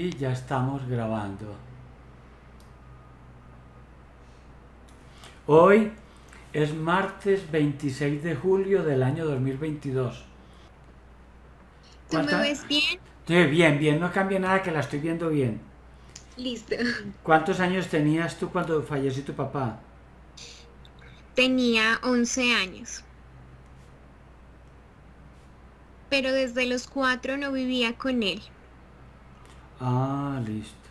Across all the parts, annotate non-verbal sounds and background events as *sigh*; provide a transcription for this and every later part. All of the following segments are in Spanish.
Y ya estamos grabando. Hoy es martes 26 de julio del año 2022. ¿Tú me ¿Cuánta- ves bien? Sí, bien, bien, no cambia nada que la estoy viendo bien. Listo. ¿Cuántos años tenías tú cuando falleció tu papá? Tenía 11 años. Pero desde los cuatro no vivía con él. Ah, listo.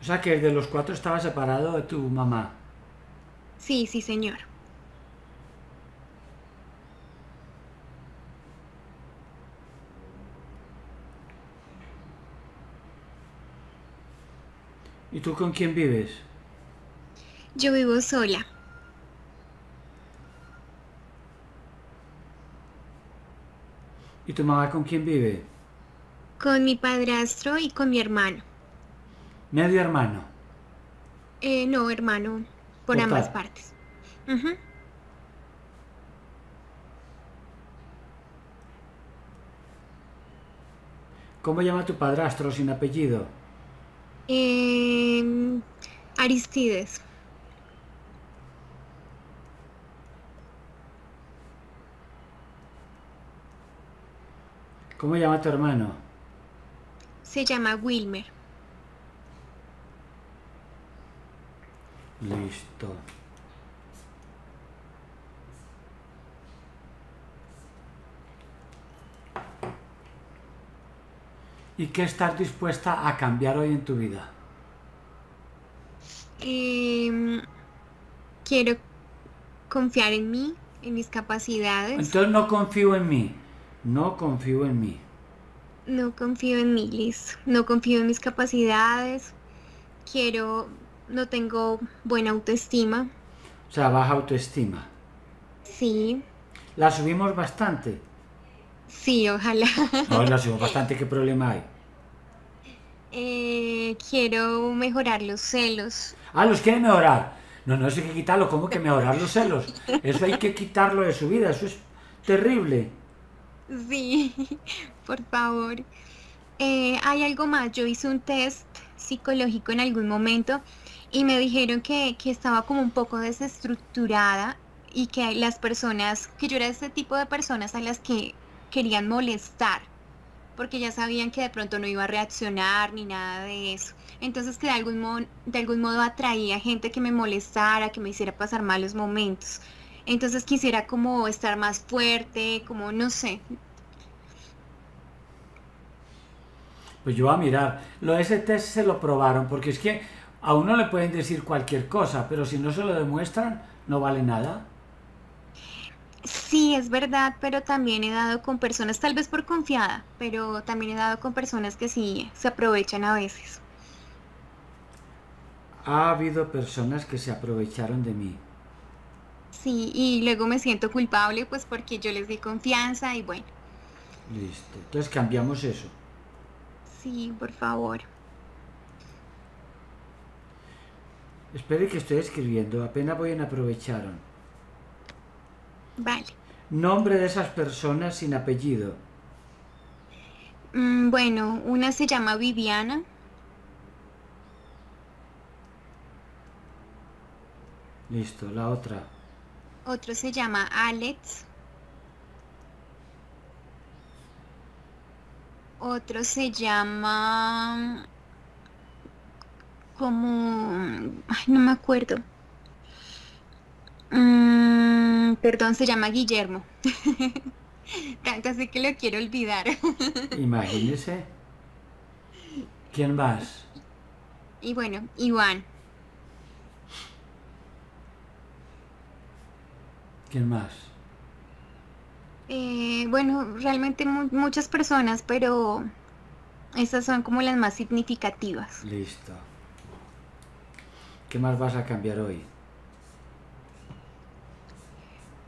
O sea que de los cuatro estaba separado de tu mamá. Sí, sí, señor. ¿Y tú con quién vives? Yo vivo sola. ¿Y tu mamá con quién vive? Con mi padrastro y con mi hermano. Medio hermano. Eh, no, hermano, por Total. ambas partes. ¿Cómo llama tu padrastro sin apellido? Em, Aristides. ¿Cómo llama tu hermano? Se llama Wilmer. Listo. ¿Y qué estás dispuesta a cambiar hoy en tu vida? Em, quiero confiar en mí, en mis capacidades. Entonces no confío en mí. No confío en mí. No confío en mí, Liz. No confío en mis capacidades. Quiero, no tengo buena autoestima. O sea, baja autoestima. Sí, La subimos bastante. sí, ojalá. No, la subimos *laughs* bastante. ¿Qué problema hay? Eh, quiero mejorar los celos. Ah, los quiere mejorar. No, no, eso hay que quitarlo. ¿Cómo que mejorar los celos? Eso hay que quitarlo de su vida. Eso es terrible. Sí, *laughs* por favor. Eh, hay algo más. Yo hice un test psicológico en algún momento y me dijeron que, que estaba como un poco desestructurada y que las personas, que yo era ese tipo de personas a las que querían molestar, porque ya sabían que de pronto no iba a reaccionar ni nada de eso. Entonces que de algún modo, de algún modo atraía gente que me molestara, que me hiciera pasar malos momentos. Entonces quisiera como estar más fuerte, como no sé, Pues yo voy a mirar. Lo de ese test se lo probaron, porque es que a uno le pueden decir cualquier cosa, pero si no se lo demuestran, no vale nada. Sí, es verdad, pero también he dado con personas, tal vez por confiada, pero también he dado con personas que sí se aprovechan a veces. Ha habido personas que se aprovecharon de mí. Sí, y luego me siento culpable pues porque yo les di confianza y bueno, Listo. Entonces cambiamos eso. sí, por favor. Espere que estoy escribiendo. Apenas voy en aprovecharon. Vale. Nombre de esas personas sin apellido. Mm, bueno, una se llama Viviana, Listo. La otra. Otro se llama Alex, otro se llama como, ay, no me acuerdo. Mm, perdón, se llama Guillermo. *laughs* Tanto así que lo quiero olvidar. *laughs* Imagínese. ¿Quién más? Y bueno, Iván. ¿Quién más? Eh, bueno, realmente mu- muchas personas, pero estas son como las más significativas. Listo. ¿Qué más vas a cambiar hoy?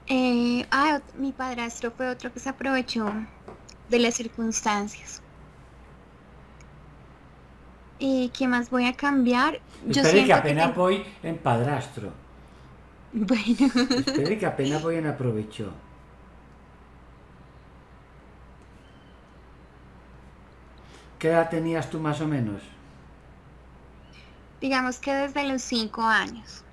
Eh, ah, mi padrastro fue otro que se aprovechó de las circunstancias. ¿Y qué más voy a cambiar? Yo Espere que apenas voy en padrastro. Bueno, Espere que apenas voy en aprovecho. ¿Qué edad tenías tú más o menos? Digamos que desde los cinco años.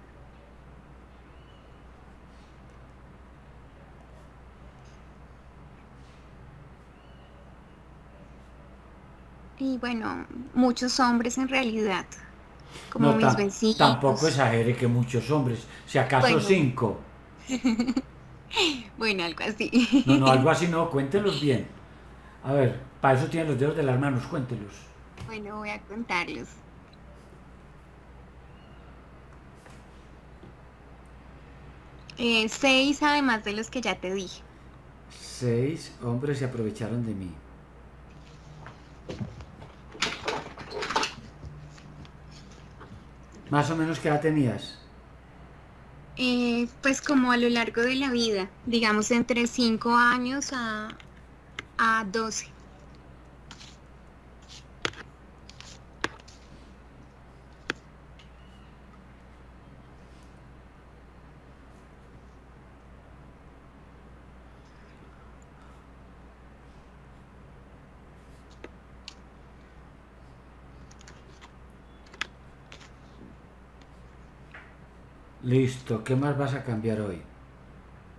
Y bueno, muchos hombres en realidad, como mis vecinos. Tampoco exagere que muchos hombres, si acaso cinco. *laughs* bueno, algo así. no, no, algo así *laughs* no, cuéntelos bien. A ver, para eso tienen los dedos de las manos, cuéntelos. Bueno, voy a contarlos. Eh, seis además de los que ya te dije. Seis hombres se aprovecharon de mí. ¿Más o menos qué edad tenías? Eh, pues como a lo largo de la vida, digamos entre 5 años a, a 12. Listo, ¿qué más vas a cambiar hoy?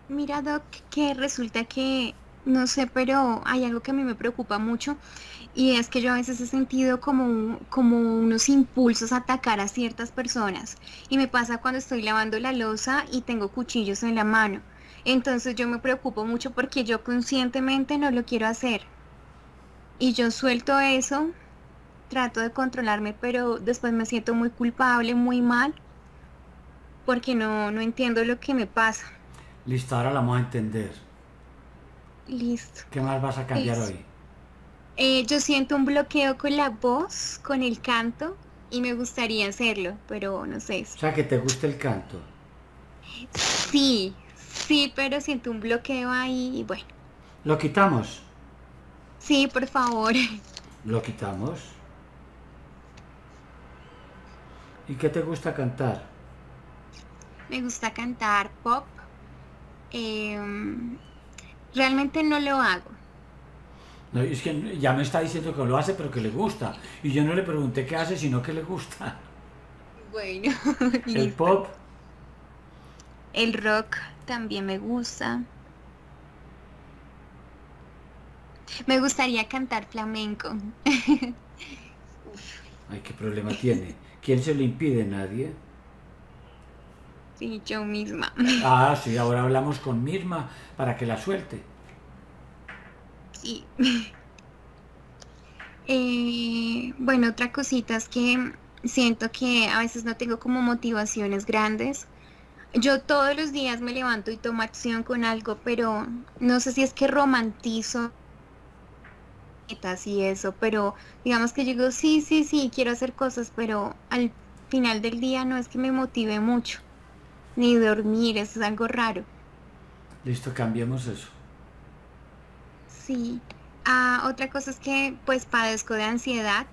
Mira, Doc, que resulta que, no sé, pero hay algo que a mí me preocupa mucho y es que yo a veces he sentido como, como unos impulsos a atacar a ciertas personas y me pasa cuando estoy lavando la losa y tengo cuchillos en la mano. Entonces yo me preocupo mucho porque yo conscientemente no lo quiero hacer. Y yo suelto eso, trato de controlarme, pero después me siento muy culpable, muy mal porque no, no entiendo lo que me pasa. Listo, ahora la vamos a entender. Listo. ¿Qué más vas a cambiar hoy? Eh, yo siento un bloqueo con la voz, con el canto, y me gustaría hacerlo, pero no sé. O sea, que te gusta el canto. Sí, sí, pero siento un bloqueo ahí y bueno. ¿Lo quitamos? Sí, por favor. ¿Lo quitamos? ¿Y qué te gusta cantar? Me gusta cantar pop. Em, realmente no lo hago. No, es que ya me está diciendo que lo hace, pero que le gusta. Y yo no le pregunté qué hace, sino que le gusta. Bueno. *laughs* El pop. El rock también me gusta. Me gustaría cantar flamenco. *laughs* Ay, qué problema tiene. ¿Quién se lo impide? Nadie. Sí, yo misma. Ah, sí, ahora hablamos con misma para que la suelte. *laughs* Sí. Eh, bueno, otra cosita es que siento que a veces no tengo como motivaciones grandes. Yo todos los días me levanto y tomo acción con algo, pero no sé si es que romantizo y eso, pero digamos que digo, sí, sí, sí, quiero hacer cosas, pero al final del día no es que me motive mucho ni dormir, eso es algo raro. Listo, cambiemos eso. Sí. Ah, otra cosa es que pues padezco de ansiedad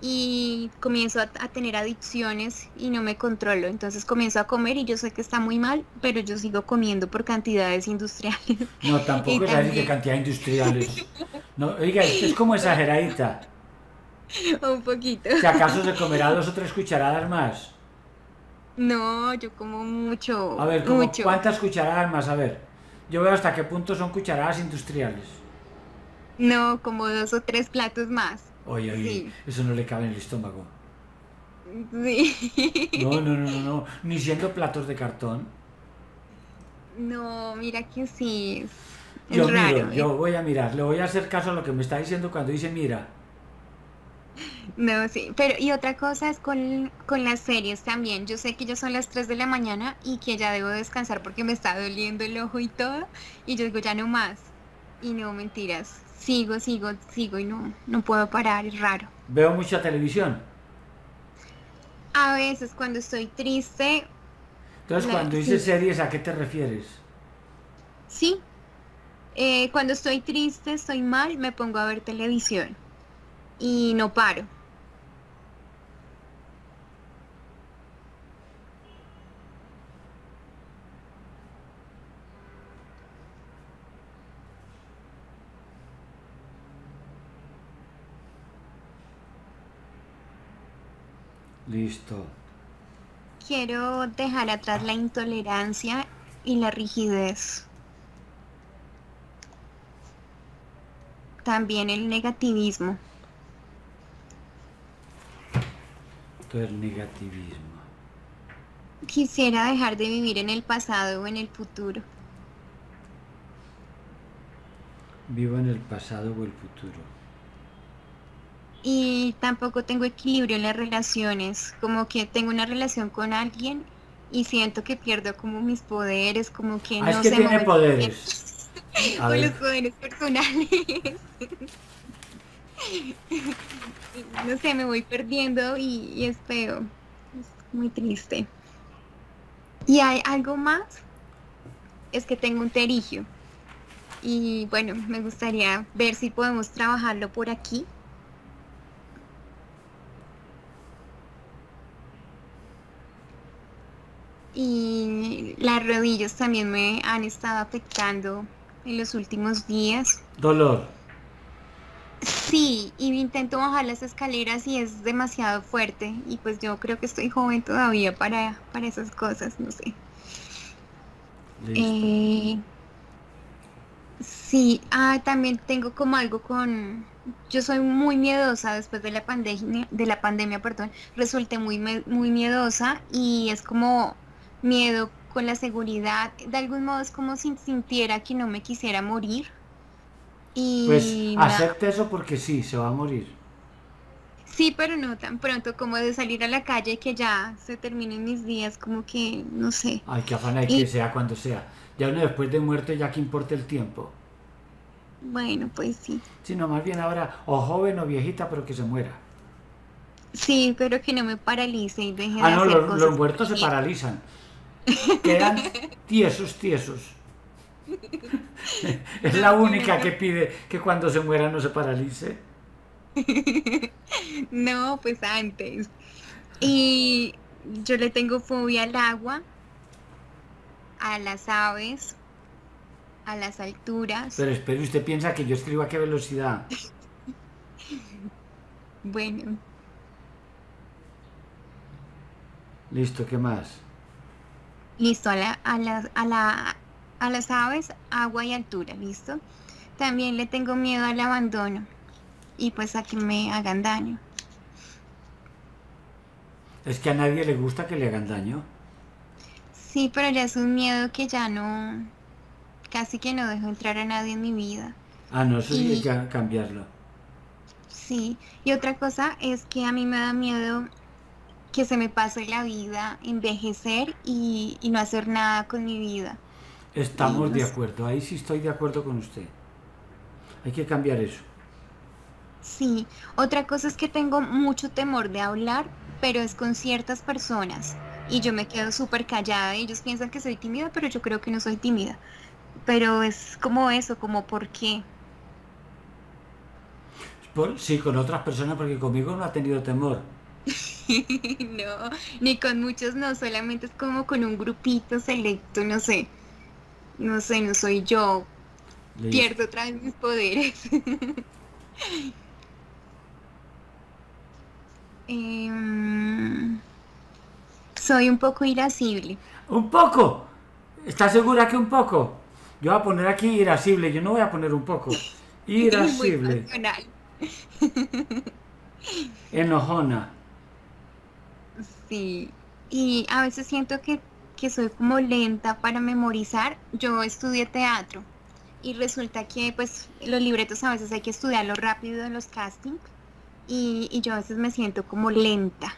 y comienzo a, tener adicciones y no me controlo. Entonces comienzo a comer y yo sé que está muy mal, pero yo sigo comiendo por cantidades industriales. No, tampoco es así de cantidades industriales. No, oiga, es como exageradita. *laughs* Un poquito. Si acaso se comerá dos o tres cucharadas más. No, yo como mucho. A ver, ¿cuántas cucharadas más? A ver, yo veo hasta qué punto son cucharadas industriales. No, como dos o tres platos más. Oye, oye, eso no le cabe en el estómago. Sí. No, no, no, no, no, *laughs* ni siendo platos de cartón. No, mira que sí. Es yo miro, yo ¿eh? voy a mirar, le voy a hacer caso a lo que me está diciendo cuando dice mira. No, sí, pero y otra cosa es con, las series también. Yo sé que ya son las 3 de la mañana y que ya debo descansar porque me está doliendo el ojo y todo. Y yo digo, ya no más. Y no, mentiras. Sigo, sigo, sigo y no, no puedo parar, es raro. ¿Veo mucha televisión? A veces cuando estoy triste. Entonces, cuando dices series, ¿a qué te refieres? Sí. Eh, cuando estoy triste, estoy mal, me pongo a ver televisión y no paro. Listo. Quiero dejar atrás la intolerancia y la rigidez. También el negativismo. Todo el negativismo. Quisiera dejar de vivir en el pasado o en el futuro. Vivo en el pasado o el futuro. Y tampoco tengo equilibrio en las relaciones, como que tengo una relación con alguien y siento que pierdo como mis poderes, como que Ah, no es que sé, tiene poderes. *laughs* ver. los poderes personales. *laughs* *laughs* no sé, me voy perdiendo y, y es feo. Es muy triste. Y hay algo más, es que tengo un terigio. Y bueno, me gustaría ver si podemos trabajarlo por aquí. Y las rodillas también me han estado afectando en los últimos días. Dolor. Sí, y intento bajar las escaleras y es demasiado fuerte. Y pues yo creo que estoy joven todavía para, para esas cosas, no sé. Eh, sí, ah, también tengo como algo con... Yo soy muy miedosa después de la pandemia, de la pandemia, perdón, resulté muy, muy miedosa y es como miedo con la seguridad. De algún modo es como si sintiera que no me quisiera morir. Y Pues me da- acepte eso porque sí, se va a morir. Sí, pero no tan pronto como de salir a la calle y que ya se terminen mis días, como que, no sé. Ay, que afán hay Y- que sea cuando sea. Ya uno después de muerto ya que importa el tiempo. Bueno, pues sí. Sino más bien ahora, o joven o viejita, pero que se muera. Sí, pero que no me paralice y deje Ah, de no, hacer los, cosas. los muertos se paralizan. Quedan *laughs* tiesos, tiesos. Es la única que pide que cuando se muera no se paralice. *laughs* No, pues antes. Y yo le tengo fobia al agua, a las aves, a las alturas. Pero espere, usted piensa que yo escribo a qué velocidad. *laughs* Bueno, Listo, ¿qué más? listo, a, la, a, las- a, la, a las aves, agua y altura, ¿listo? También le tengo miedo al abandono y pues a que me hagan daño. Es que a nadie le gusta que le hagan daño. Sí, pero ya es un miedo que ya no, casi que no dejo entrar a nadie en mi vida. Ah, no, eso sí hay Y- que cambiarlo. Sí, y otra cosa es que a mí me da miedo que se me pase la vida, envejecer y, y no hacer nada con mi vida. Estamos de acuerdo, ahí sí estoy de acuerdo con usted. Hay que cambiar eso. Sí, otra cosa es que tengo mucho temor de hablar, pero es con ciertas personas y yo me quedo súper callada. Ellos piensan que soy tímida, pero yo creo que no soy tímida. Pero es como eso, como por qué. Por- sí, con otras personas, porque conmigo no ha tenido temor. *laughs* No, ni con muchos no, solamente es como con un grupito selecto, no sé. No sé, no soy yo, pierdo otra vez mis poderes. *laughs* Em, soy un poco irascible. Un poco. ¿Está segura que un poco? Yo voy a poner aquí irascible, yo no voy a poner un poco. *laughs* Irascible. Enojona. Sí. Y a veces siento que, que soy como lenta para memorizar. Yo estudié teatro y resulta que pues los libretos a veces hay que estudiarlos rápido en los castings y, y yo a veces me siento como lenta.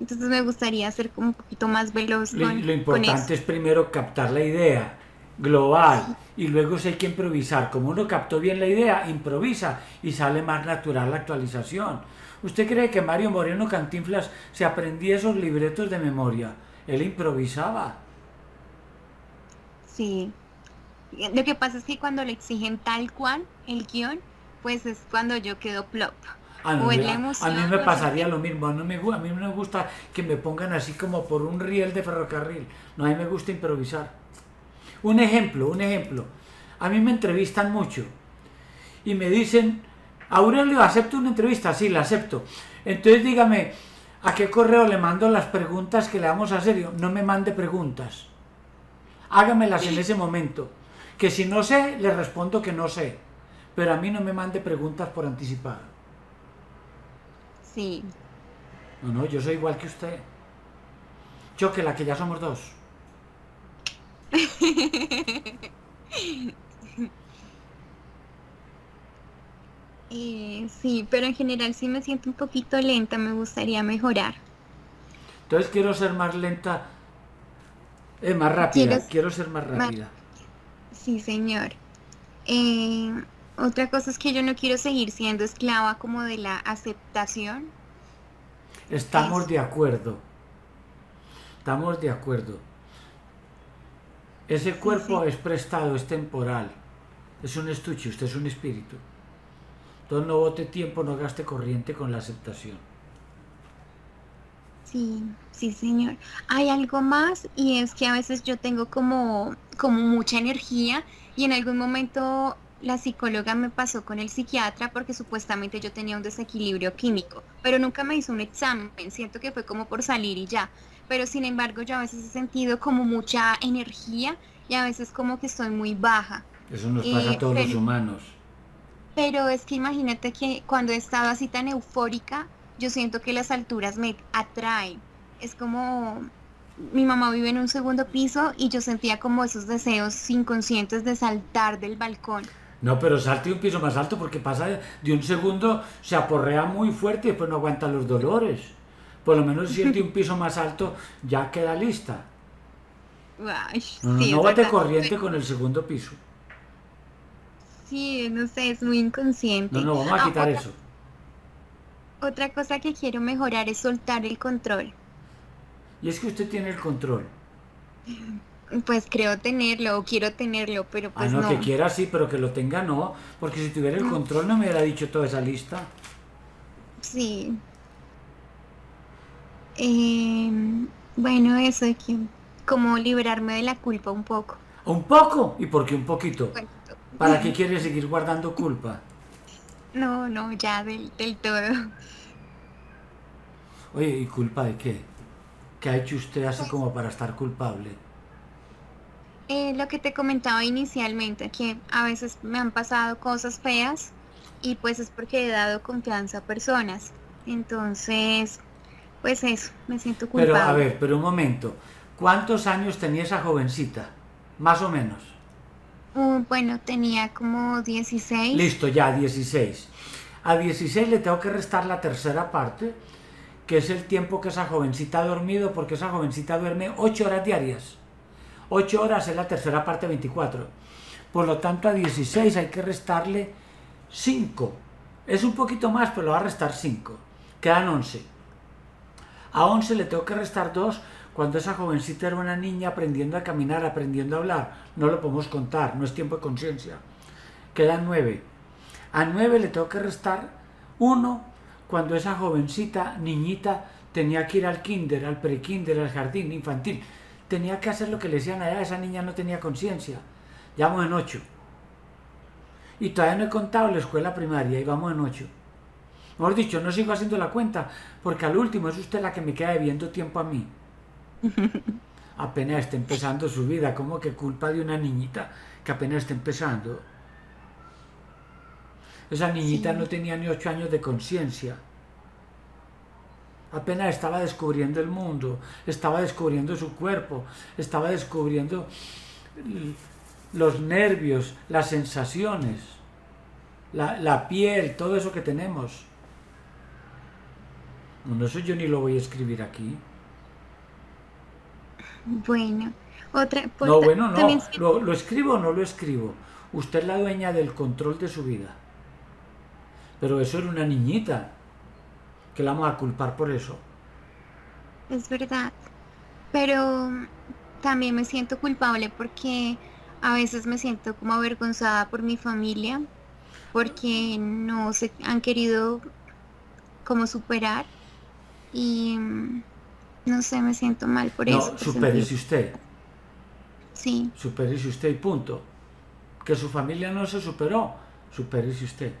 Entonces me gustaría ser como un poquito más veloz Lo, con, lo importante es primero captar la idea global y luego si hay que improvisar. Como uno captó bien la idea, improvisa y sale más natural la actualización. ¿Usted cree que Mario Moreno Cantinflas se aprendía esos libretos de memoria? Él improvisaba. Sí. Lo que pasa es que cuando le exigen tal cual el guion, pues es cuando yo quedo plop. A mí, O en me- a mí pasaría lo mismo. No me, a mí no me gusta que me pongan así como por un riel de ferrocarril. No, a mí me gusta improvisar. Un ejemplo, un ejemplo. A mí me entrevistan mucho y me dicen, Aurelio, ¿acepto una entrevista? Sí, la acepto. Entonces dígame, ¿A qué correo le mando las preguntas que le vamos a hacer? No me mande preguntas. Hágamelas en ese momento. Que si no sé, le respondo que no sé. Pero a mí no me mande preguntas por anticipado. Sí. No, no, yo soy igual que usted. Yo que la que ya somos dos. *laughs* Eh, sí, pero en general sí me siento un poquito lenta, me gustaría mejorar. Entonces quiero ser más lenta, eh, más rápida, quiero ser más rápida. Sí, señor. Eh, otra cosa es que yo no quiero seguir siendo esclava como de la aceptación. Estamos de acuerdo. Estamos de acuerdo. Ese cuerpo es prestado, es temporal. Es un estuche, usted es un espíritu. Entonces no bote tiempo, no gaste corriente con la aceptación. Sí, sí, señor. Hay algo más y es que a veces yo tengo como, como mucha energía y en algún momento la psicóloga me pasó con el psiquiatra porque supuestamente yo tenía un desequilibrio químico, pero nunca me hizo un examen. Siento que fue como por salir y ya. Pero sin embargo yo a veces he sentido como mucha energía y a veces como que estoy muy baja. Eso nos pasa a todos los humanos. Pero es que imagínate que cuando he estado así tan eufórica, yo siento que las alturas me atraen. Es como mi mamá vive en un segundo piso y yo sentía como esos deseos inconscientes de saltar del balcón. No, pero salte un piso más alto porque pasa de un segundo, se aporrea muy fuerte y después no aguanta los dolores. Por lo menos si es de un piso más alto, ya queda lista. *laughs* no, no, no corriente con el segundo piso. Sí, no sé, es muy inconsciente. No, no, vamos a quitar eso. Otra cosa que quiero mejorar es soltar el control. Y es que usted tiene el control. Pues creo tenerlo o quiero tenerlo, pero pues ah, no, que quiera sí, pero que lo tenga no, porque si tuviera el control no me hubiera dicho toda esa lista. Sí. Em, bueno, eso es que como liberarme de la culpa un poco. ¿Un poco? ¿Y por qué un poquito? ¿Para qué quiere seguir guardando culpa? No, no, ya del, todo. Oye, ¿y culpa de qué? ¿Qué ha hecho usted así pues como para estar culpable? Eh, lo que te comentaba inicialmente, que a veces me han pasado cosas feas y pues es porque he dado confianza a personas. Entonces, pues eso, me siento culpable. Pero a ver, pero un momento, ¿cuántos años tenía esa jovencita? Más o menos. Uh, bueno, tenía como 16. Listo, ya, 16. A 16 le tengo que restar la tercera parte, que es el tiempo que esa jovencita ha dormido, porque esa jovencita duerme 8 horas diarias. 8 horas es la tercera parte 24. Por lo tanto, a 16 hay que restarle 5. Es un poquito más, pero va a restar 5. Quedan 11. A 11 le tengo que restar 2 cuando esa jovencita era una niña aprendiendo a caminar, aprendiendo a hablar, no lo podemos contar, no es tiempo de conciencia. Quedan nueve. A nueve le tengo que restar uno cuando esa jovencita, niñita, tenía que ir al kinder, al prekinder, al jardín infantil. Tenía que hacer lo que le decían allá, esa niña no tenía conciencia. Ya vamos en ocho. Y todavía no he contado la escuela primaria y vamos en ocho. Mejor dicho, no sigo haciendo la cuenta, porque al último es usted la que me queda debiendo tiempo a mí. *laughs* apenas está empezando su vida, como que culpa de una niñita que apenas está empezando. Esa niñita no tenía ni ocho años de conciencia. Apenas estaba descubriendo el mundo, estaba descubriendo su cuerpo, estaba descubriendo los nervios, las sensaciones, la, la piel, todo eso que tenemos. No, eso yo ni lo voy a escribir aquí. Bueno, otra... no, bueno, no. Lo, ¿Lo escribo o no lo escribo? Usted es la dueña del control de su vida. Pero eso era una niñita. Que la vamos a culpar por eso. Es verdad. Pero también me siento culpable porque a veces me siento como avergonzada por mi familia. Porque no se han querido como superar. Y no sé, me siento mal por eso. No, supérese usted. Sí. Supérese usted y punto. Que su familia no se superó, supérese usted.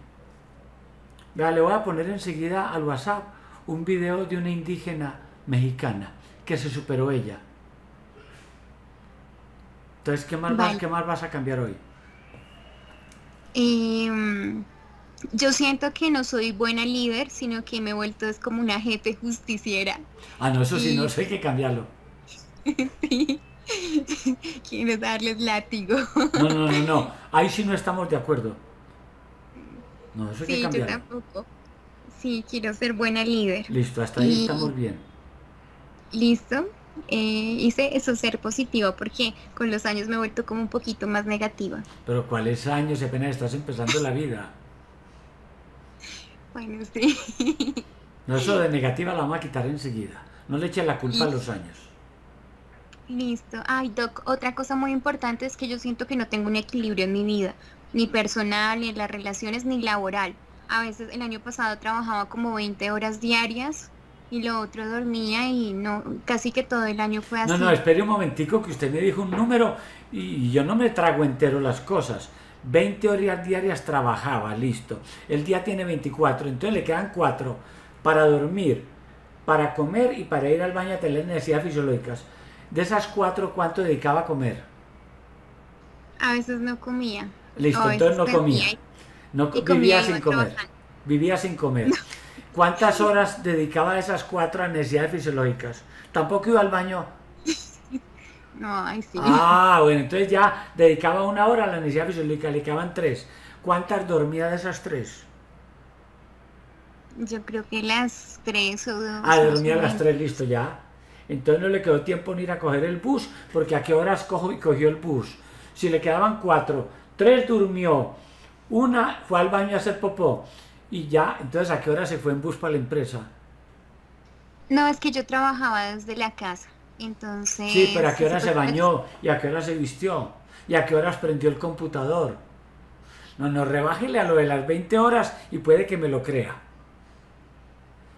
Vea, le voy a poner enseguida al WhatsApp un video de una indígena mexicana que se superó ella. Entonces, ¿qué más, vas. ¿qué más vas a cambiar hoy? Em, yo siento que no soy buena líder, sino que me he vuelto es como una jefe justiciera. Ah, no, eso sí, Y- no sé, hay que cambiarlo. *laughs* Sí. Quiero darles látigo. No, no, no, no. *laughs* Ahí sí no estamos de acuerdo. No, eso hay que Sí, yo cambiarlo. tampoco. Sí, quiero ser buena líder. Listo, hasta ahí Y- estamos bien. Listo. Eh, hice eso, ser positiva, porque con los años me he vuelto como un poquito más negativa. Pero ¿cuáles años? Apenas estás empezando la vida. Bueno, sí. No, eso de negativa la vamos a quitar enseguida. No le eches la culpa a los años. Listo. Ay, Doc, otra cosa muy importante es que yo siento que no tengo un equilibrio en mi vida, ni personal, ni en las relaciones, ni laboral. A veces el año pasado trabajaba como 20 horas diarias y lo otro dormía y no, casi que todo el año fue así. No, no, espere un momentico que usted me dijo un número y yo no me trago entero las cosas. 20 horas diarias trabajaba, listo. El día tiene 24, entonces le quedan 4 para dormir, para comer y para ir al baño a tener necesidades fisiológicas. De esas 4, ¿cuánto dedicaba a comer? A veces no comía. Listo, entonces no comía. No vivía sin comer. Vivía sin comer. ¿Cuántas horas dedicaba a esas 4 a necesidades fisiológicas? Tampoco iba al baño. No, ay, sí. Ah, bueno, entonces ya dedicaba una hora a la necesidad fisiológica, le quedaban tres. ¿Cuántas dormía de esas tres? Yo creo que las tres o dos. Ah, dormía las tres, listo, ya. Entonces no le quedó tiempo ni ir a coger el bus, porque a qué horas cojo y cogió el bus. Si le quedaban cuatro, tres durmió, una fue al baño a hacer popó, y ya, entonces a qué hora se fue en bus para la empresa. No, es que yo trabajaba desde la casa. Entonces. Sí, pero a qué hora se bañó y a qué hora se vistió y a qué horas prendió el computador. No, no, rebájele a lo de las 20 horas y puede que me lo crea.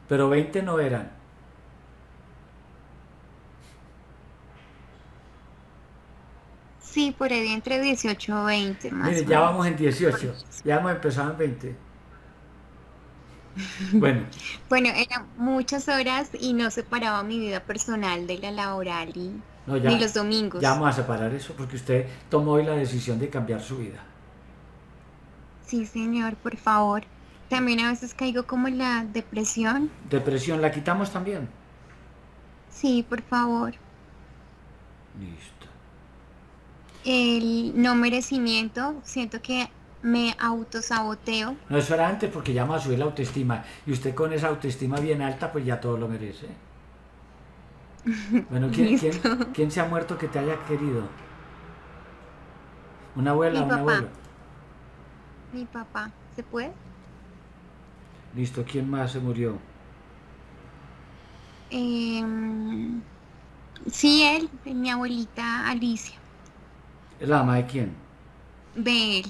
Pero 20 no eran. Sí, por ahí entre 18 o 20 más. Mire, o ya vamos en 18, ya hemos empezado en 20. *laughs* Bueno, Bueno, eran muchas horas y no separaba mi vida personal de la laboral y no, ya, ni los domingos. ya vamos a separar eso porque usted tomó hoy la decisión de cambiar su vida. Sí, señor, por favor. También a veces caigo como en la depresión. Depresión, ¿la quitamos también? Sí, por favor. Listo. El no merecimiento, siento que me autosaboteo. No, eso era antes porque ya a subir la autoestima. Y usted con esa autoestima bien alta, pues ya todo lo merece. *laughs* Bueno, ¿quién, quién, Listo. quién se ha muerto que te haya querido? ¿Una abuela Mi un abuelo? Mi papá, ¿se puede? Listo, ¿quién más se murió? Em, sí, él, mi abuelita Alicia, ¿Es la mamá de quién? de él.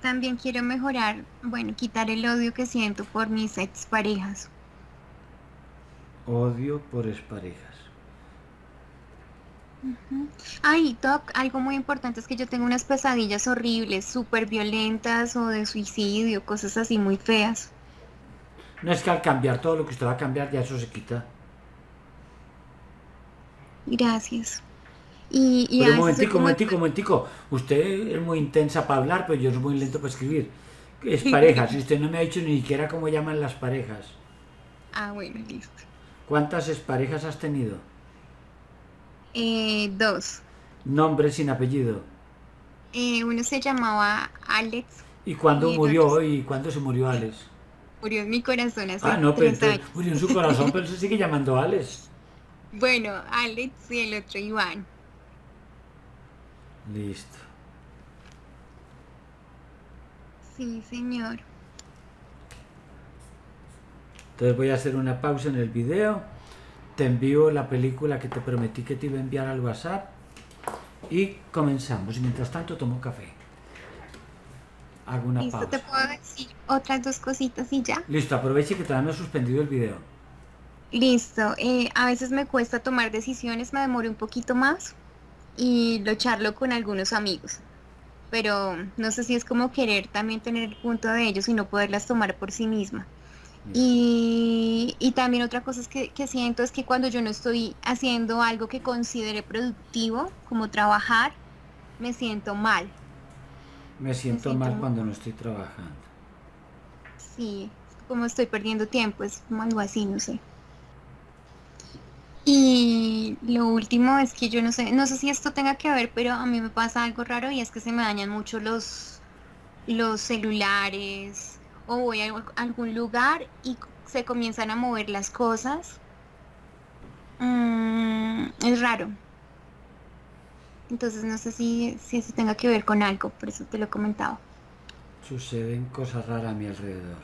También quiero mejorar, bueno, quitar el odio que siento por mis exparejas. Odio por exparejas. Ay, Doc, algo muy importante es que yo tengo unas pesadillas horribles, súper violentas o de suicidio, cosas así muy feas. No es que al cambiar todo lo que usted va a cambiar, ya eso se quita. Gracias. Y, y Pero un momentico, un momentico, un momentico. Usted es muy intensa para hablar, pero yo soy muy lento para escribir. Es parejas, y usted no me ha dicho ni siquiera cómo llaman las parejas. Ah, bueno, listo. ¿Cuántas exparejas has tenido? Eh, dos. Nombre sin apellido. Eh, uno se llamaba Alex, ¿Y cuándo Y murió? ¿Y cuándo se murió Alex? murió en mi corazón hace Ah, no, pero murió en su corazón, pero *laughs* se sigue llamando Alex. Bueno, Alex y el otro Iván. Listo. Sí, señor. Entonces voy a hacer una pausa en el video. Te envío la película que te prometí que te iba a enviar al WhatsApp. Y comenzamos. Y mientras tanto tomo café. Hago una Listo, pausa. te puedo decir otras dos cositas y ya. Listo, aproveche que todavía no he suspendido el video. Listo. eh, a veces me cuesta tomar decisiones, me demoro un poquito más. Y lo charlo con algunos amigos. Pero no sé si es como querer también tener el punto de ellos y no poderlas tomar por sí misma. Y, y, también otra cosa es que, que, siento es que cuando yo no estoy haciendo algo que considere productivo, como trabajar, me siento mal. Me siento, mal cuando no estoy trabajando. Sí, como estoy perdiendo tiempo, es como algo así, no sé. Y lo último es que yo no sé, no sé si esto tenga que ver, pero a mí me pasa algo raro y es que se me dañan mucho los, los celulares o voy a algún lugar y se comienzan a mover las cosas. Mm, es raro. Entonces no sé si, si eso tenga que ver con algo, por eso te lo he comentado. Suceden cosas raras a mi alrededor.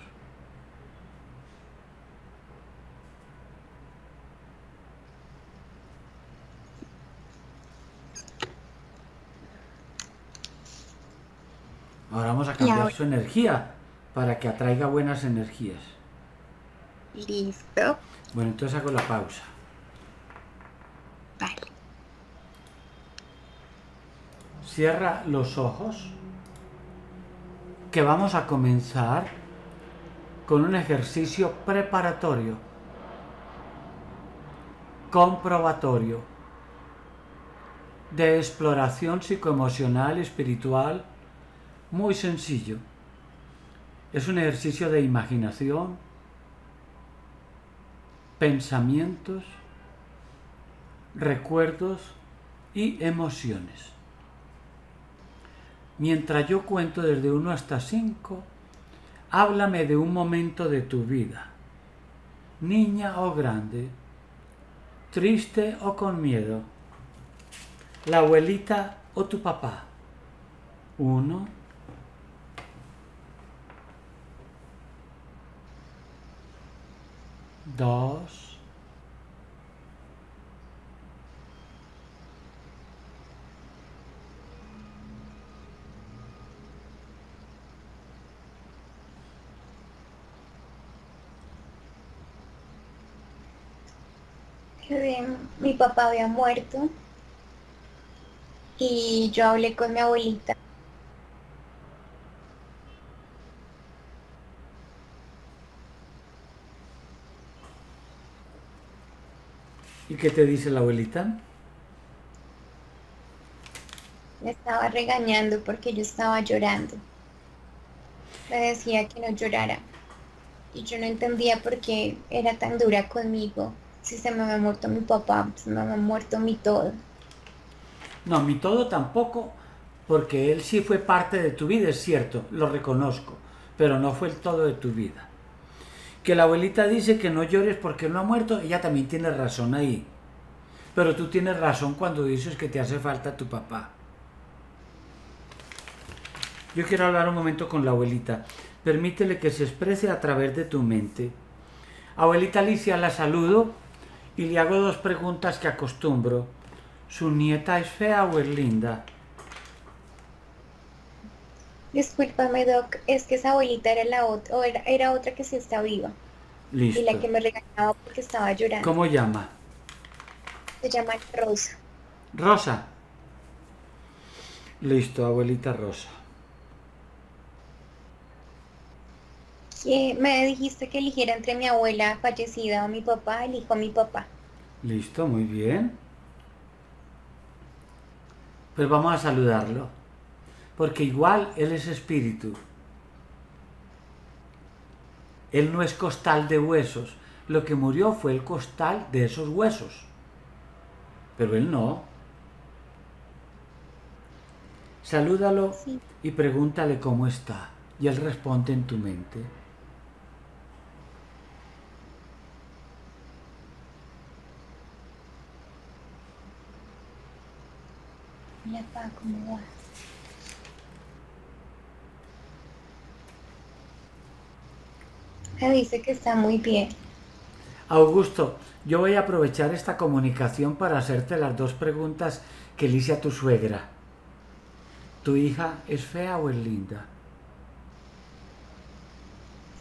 Ahora vamos a cambiar su energía para que atraiga buenas energías. Listo. Bueno, entonces hago la pausa. Vale. Cierra los ojos que vamos a comenzar con un ejercicio preparatorio, comprobatorio, de exploración psicoemocional y espiritual muy sencillo. Es un ejercicio de imaginación, pensamientos, recuerdos y emociones. Mientras yo cuento desde 1 hasta 5, háblame de un momento de tu vida, niña o grande, triste o con miedo, la abuelita o tu papá. Dos, mi papá había muerto y yo hablé con mi abuelita ¿Y qué te dice la abuelita? Me estaba regañando porque yo estaba llorando. Me decía que no llorara. Y yo no entendía por qué era tan dura conmigo. Si se me había muerto mi papá, se me había muerto mi todo. No, mi todo tampoco, porque él sí fue parte de tu vida, es cierto, lo reconozco, pero no fue el todo de tu vida que la abuelita dice que no llores porque no ha muerto, ella también tiene razón ahí. Pero tú tienes razón cuando dices que te hace falta tu papá. Yo quiero hablar un momento con la abuelita. Permítele que se exprese a través de tu mente. Abuelita Alicia, la saludo y le hago dos preguntas que acostumbro. ¿Su nieta es fea o es linda? Discúlpame, Doc, es que esa abuelita era la otra, o era, otra que sí está viva. Listo. Y la que me regañaba porque estaba llorando. ¿Cómo llama? Se llama Rosa. Rosa. Listo, abuelita Rosa. me dijiste que eligiera entre mi abuela fallecida o mi papá, elijo a mi papá. Listo, muy bien. Pues vamos a saludarlo porque igual Él es espíritu. Él no es costal de huesos. Lo que murió fue el costal de esos huesos. Pero Él no. Salúdalo y pregúntale cómo está. Y Él responde en tu mente. ¿cómo va? Me dice que está muy bien. Augusto, yo voy a aprovechar esta comunicación para hacerte las dos preguntas que le hice a tu suegra. ¿Tu hija es fea o es linda?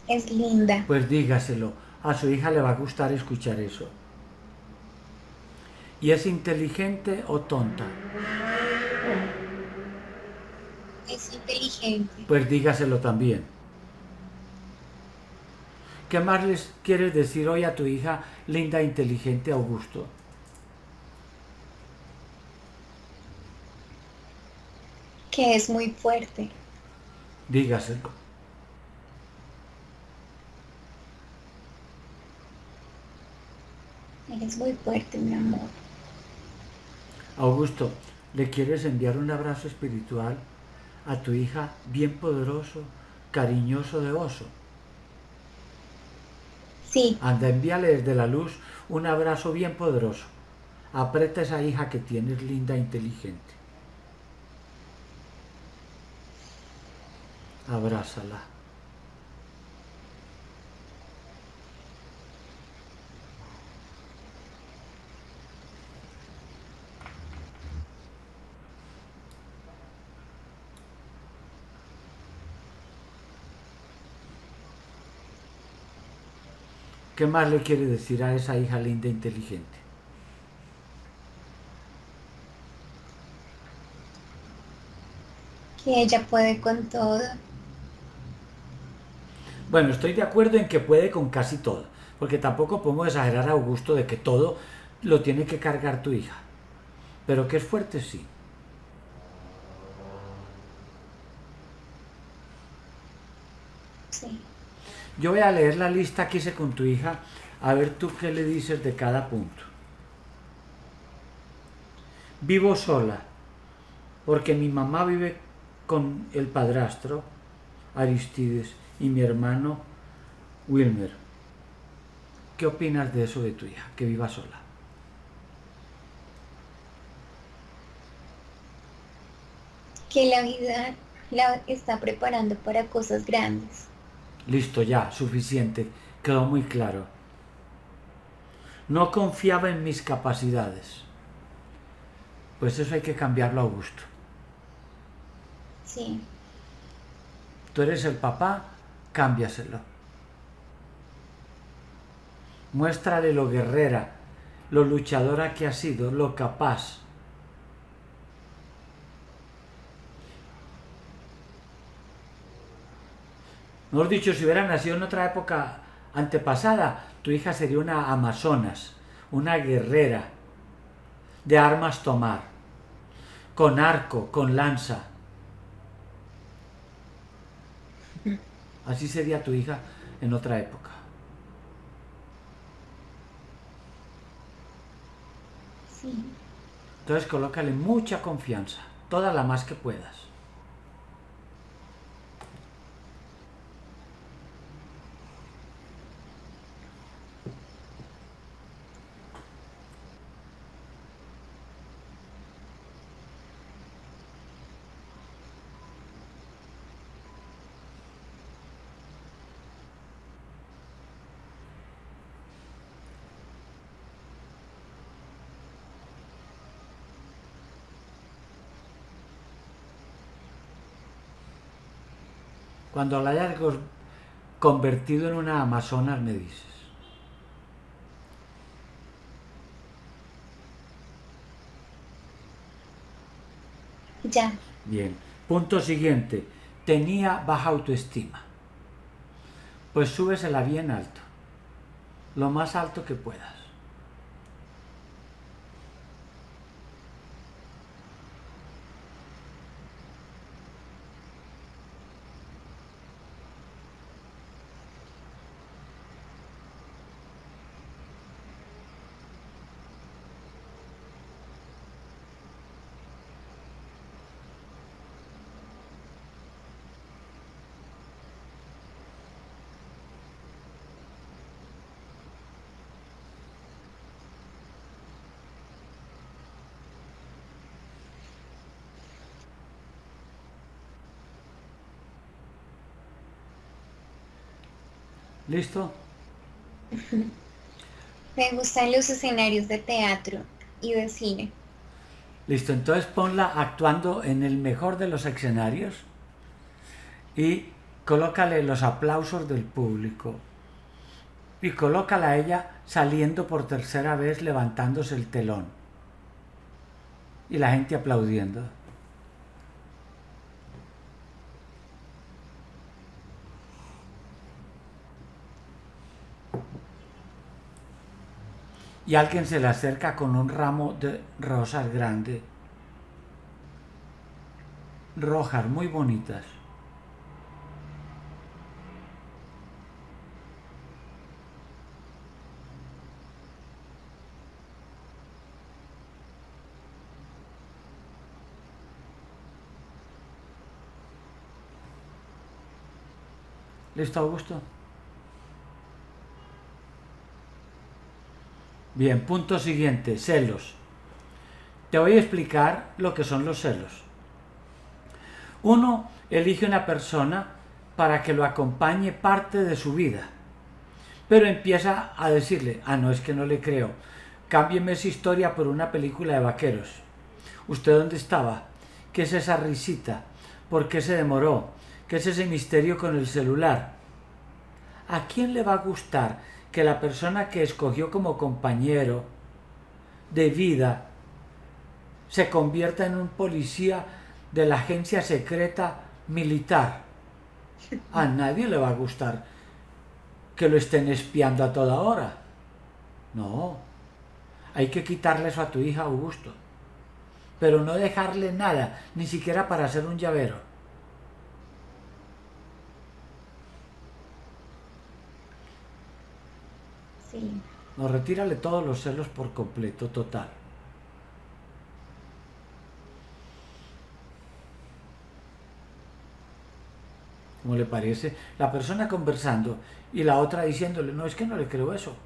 Es linda. Pues dígaselo, a su hija le va a gustar escuchar eso. ¿Y es inteligente o tonta? Es inteligente. Pues dígaselo también. ¿Qué más les quieres decir hoy a tu hija linda, inteligente, Augusto? Que es muy fuerte. Dígaselo. Es muy fuerte, mi amor. Augusto, ¿le quieres enviar un abrazo espiritual a tu hija bien poderoso, cariñoso de oso? Anda, envíale desde la luz un abrazo bien poderoso. Aprieta esa hija que tienes linda e inteligente. Abrázala. ¿Qué más le quiere decir a esa hija linda e inteligente? Que ella puede con todo. Bueno, estoy de acuerdo en que puede con casi todo, porque tampoco podemos exagerar a Augusto de que todo lo tiene que cargar tu hija, pero que es fuerte sí. Sí. Yo voy a leer la lista que hice con tu hija, a ver tú qué le dices de cada punto. Vivo sola, porque mi mamá vive con el padrastro, Aristides, y mi hermano, Wilmer. ¿Qué opinas de eso de tu hija, que viva sola? Que la vida la está preparando para cosas grandes. Listo, ya, suficiente. Quedó muy claro. No confiaba en mis capacidades. Pues eso hay que cambiarlo a gusto. Sí. Tú eres el papá, cámbiaselo. Muéstrale lo guerrera, lo luchadora que ha sido, lo capaz. Mejor dicho, si hubiera nacido en otra época antepasada, tu hija sería una amazonas, una guerrera de armas tomar, con arco, con lanza. Así sería tu hija en otra época. Sí. Entonces colócale mucha confianza, toda la más que puedas. Cuando la hayas convertido en una amazonas, me dices. Ya. Bien. Punto siguiente. Tenía baja autoestima. Pues súbesela bien alto. Lo más alto que puedas. ¿Listo? *laughs* Me gustan los escenarios de teatro y de cine. Listo, entonces ponla actuando en el mejor de los escenarios y colócale los aplausos del público. Y colócala a ella saliendo por tercera vez levantándose el telón. y la gente aplaudiendo. Y alguien se le acerca con un ramo de rosas grande, rojas, muy bonitas. ¿Listo, Augusto? Bien, punto siguiente, celos. Te voy a explicar lo que son los celos. Uno elige una persona para que lo acompañe parte de su vida, pero empieza a decirle, ah, no, es que no le creo, cámbieme esa historia por una película de vaqueros. ¿Usted dónde estaba? ¿Qué es esa risita? ¿Por qué se demoró? ¿Qué es ese misterio con el celular? ¿A quién le va a gustar que la persona que escogió como compañero de vida se convierta en un policía de la agencia secreta militar? A nadie le va a gustar que lo estén espiando a toda hora. No, hay que quitarle eso a tu hija Augusto, pero no dejarle nada, ni siquiera para hacer un llavero. No, retírale todos los celos por completo, total. ¿Cómo le parece? La persona conversando y la otra diciéndole, no, es que no le creo eso.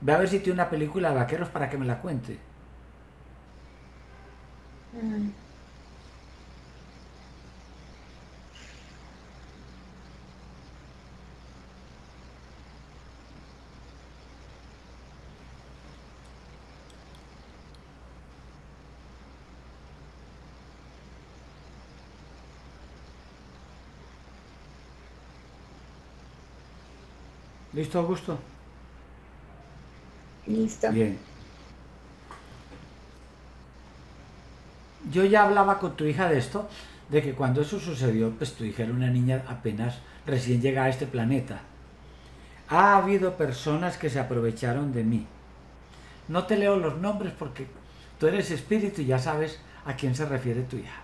Ve a ver si tiene una película de vaqueros para que me la cuente. Mm. ¿Listo, Augusto? Listo. Bien. Yo ya hablaba con tu hija de esto, de que cuando eso sucedió, pues tu hija era una niña apenas recién llegada a este planeta. Ha habido personas que se aprovecharon de mí. No te leo los nombres porque tú eres espíritu y ya sabes a quién se refiere tu hija.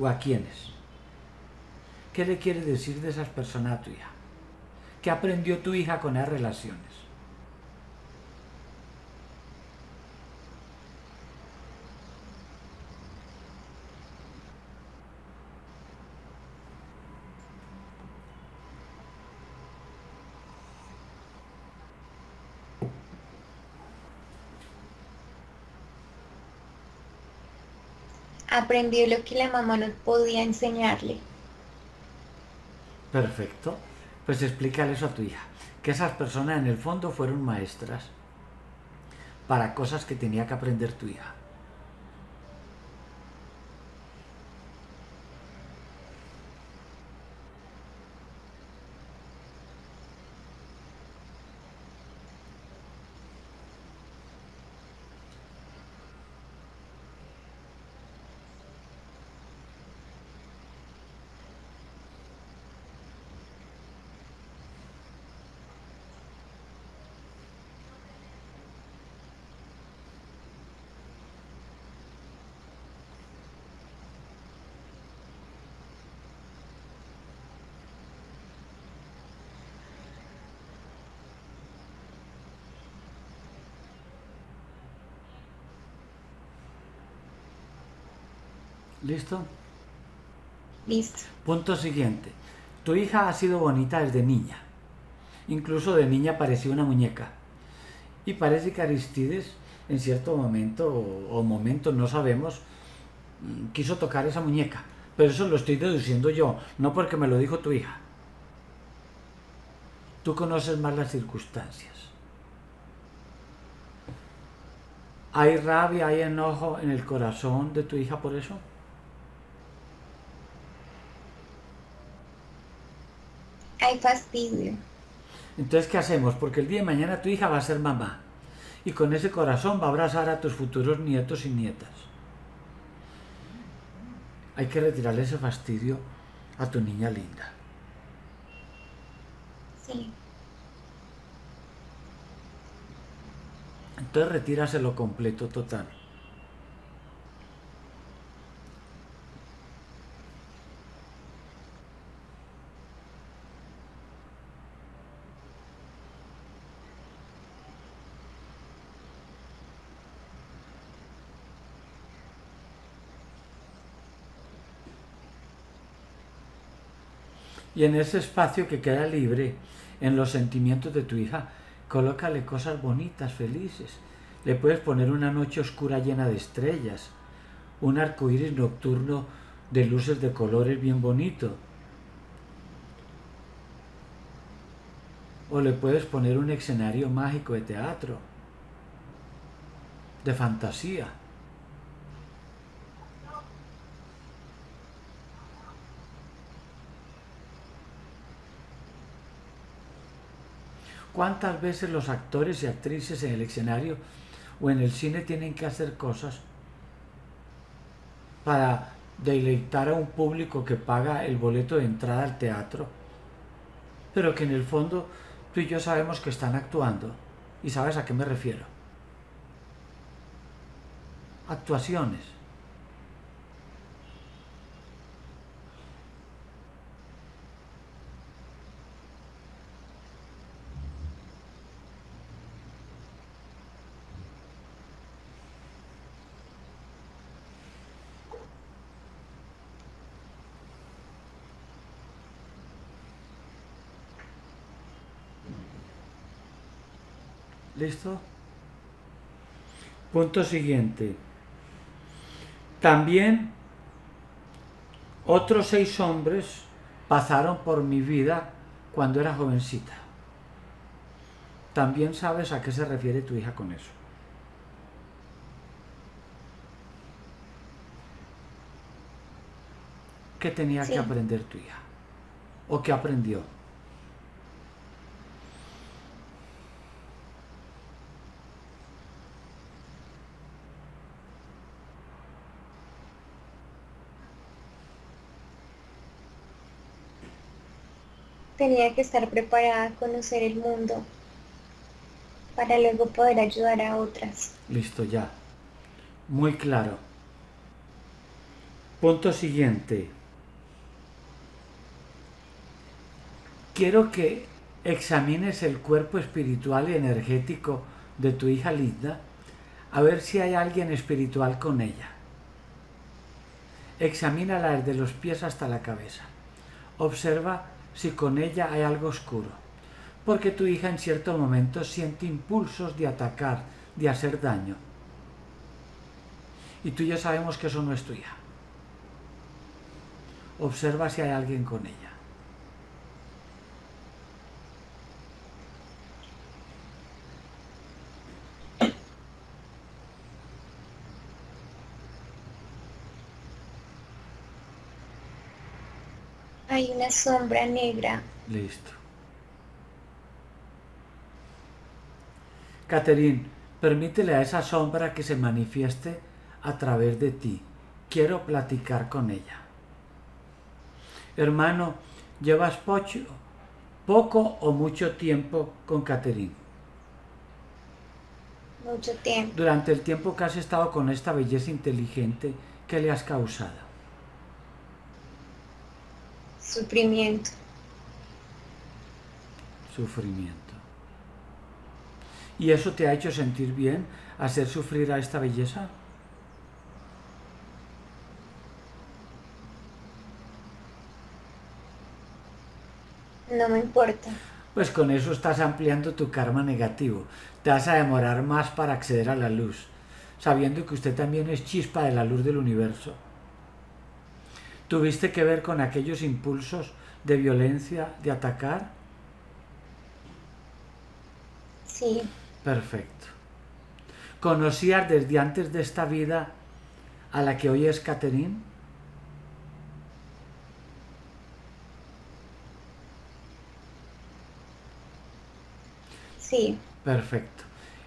O a quiénes. ¿Qué le quiere decir de esas personas a tu hija? ¿Qué aprendió tu hija con esas relaciones? Aprendió lo que la mamá no podía enseñarle. Perfecto pues explícale eso a tu hija, que esas personas en el fondo fueron maestras para cosas que tenía que aprender tu hija. ¿Listo? Listo. Punto siguiente. Tu hija ha sido bonita desde niña. Incluso de niña parecía una muñeca. Y parece que Aristides, en cierto momento o, momento, no sabemos, mm, quiso tocar esa muñeca. Pero eso lo estoy deduciendo yo, no porque me lo dijo tu hija. Tú conoces más las circunstancias. ¿Hay rabia, hay enojo en el corazón de tu hija por eso? Hay fastidio. Entonces, ¿qué hacemos? Porque el día de mañana tu hija va a ser mamá. Y con ese corazón va a abrazar a tus futuros nietos y nietas. hay que retirarle ese fastidio a tu niña linda. Sí. Entonces retíraselo completo total. Y en ese espacio que queda libre, en los sentimientos de tu hija, colócale cosas bonitas, felices. Le puedes poner una noche oscura llena de estrellas, un arco iris nocturno de luces de colores bien bonito. O le puedes poner un escenario mágico de teatro, de fantasía. ¿Cuántas veces los actores y actrices en el escenario o en el cine tienen que hacer cosas para deleitar a un público que paga el boleto de entrada al teatro? Pero que en el fondo tú y yo sabemos que están actuando. ¿Y sabes a qué me refiero? Actuaciones. ¿Listo? Punto siguiente. También otros seis hombres pasaron por mi vida cuando era jovencita. También sabes a qué se refiere tu hija con eso. ¿Qué tenía que aprender tu hija? ¿O qué aprendió? Tenía que estar preparada a conocer el mundo para luego poder ayudar a otras. Listo, ya. Muy claro. Punto siguiente. Quiero que examines el cuerpo espiritual y energético de tu hija Linda a ver si hay alguien espiritual con ella. Examínala desde los pies hasta la cabeza. Observa si con ella hay algo oscuro, porque tu hija en cierto momento siente impulsos de atacar, de hacer daño. Y tú ya sabemos que eso no es tu hija. Observa si hay alguien con ella. Hay una sombra negra. Listo. Catherine, permítele a esa sombra que se manifieste a través de ti. Quiero platicar con ella. Hermano, ¿llevas pocho, poco o mucho tiempo con Catherine? Mucho tiempo. Durante el tiempo que has estado con esta belleza inteligente, ¿qué le has causado? Sufrimiento. Sufrimiento. ¿Y eso te ha hecho sentir bien hacer sufrir a esta belleza? No me importa. Pues con eso estás ampliando tu karma negativo. Te vas a demorar más para acceder a la luz, sabiendo que usted también es chispa de la luz del universo. ¿Tuviste que ver con aquellos impulsos de violencia, de atacar? Sí. Perfecto. ¿Conocías desde antes de esta vida a la que hoy es Catherine? Sí. Perfecto.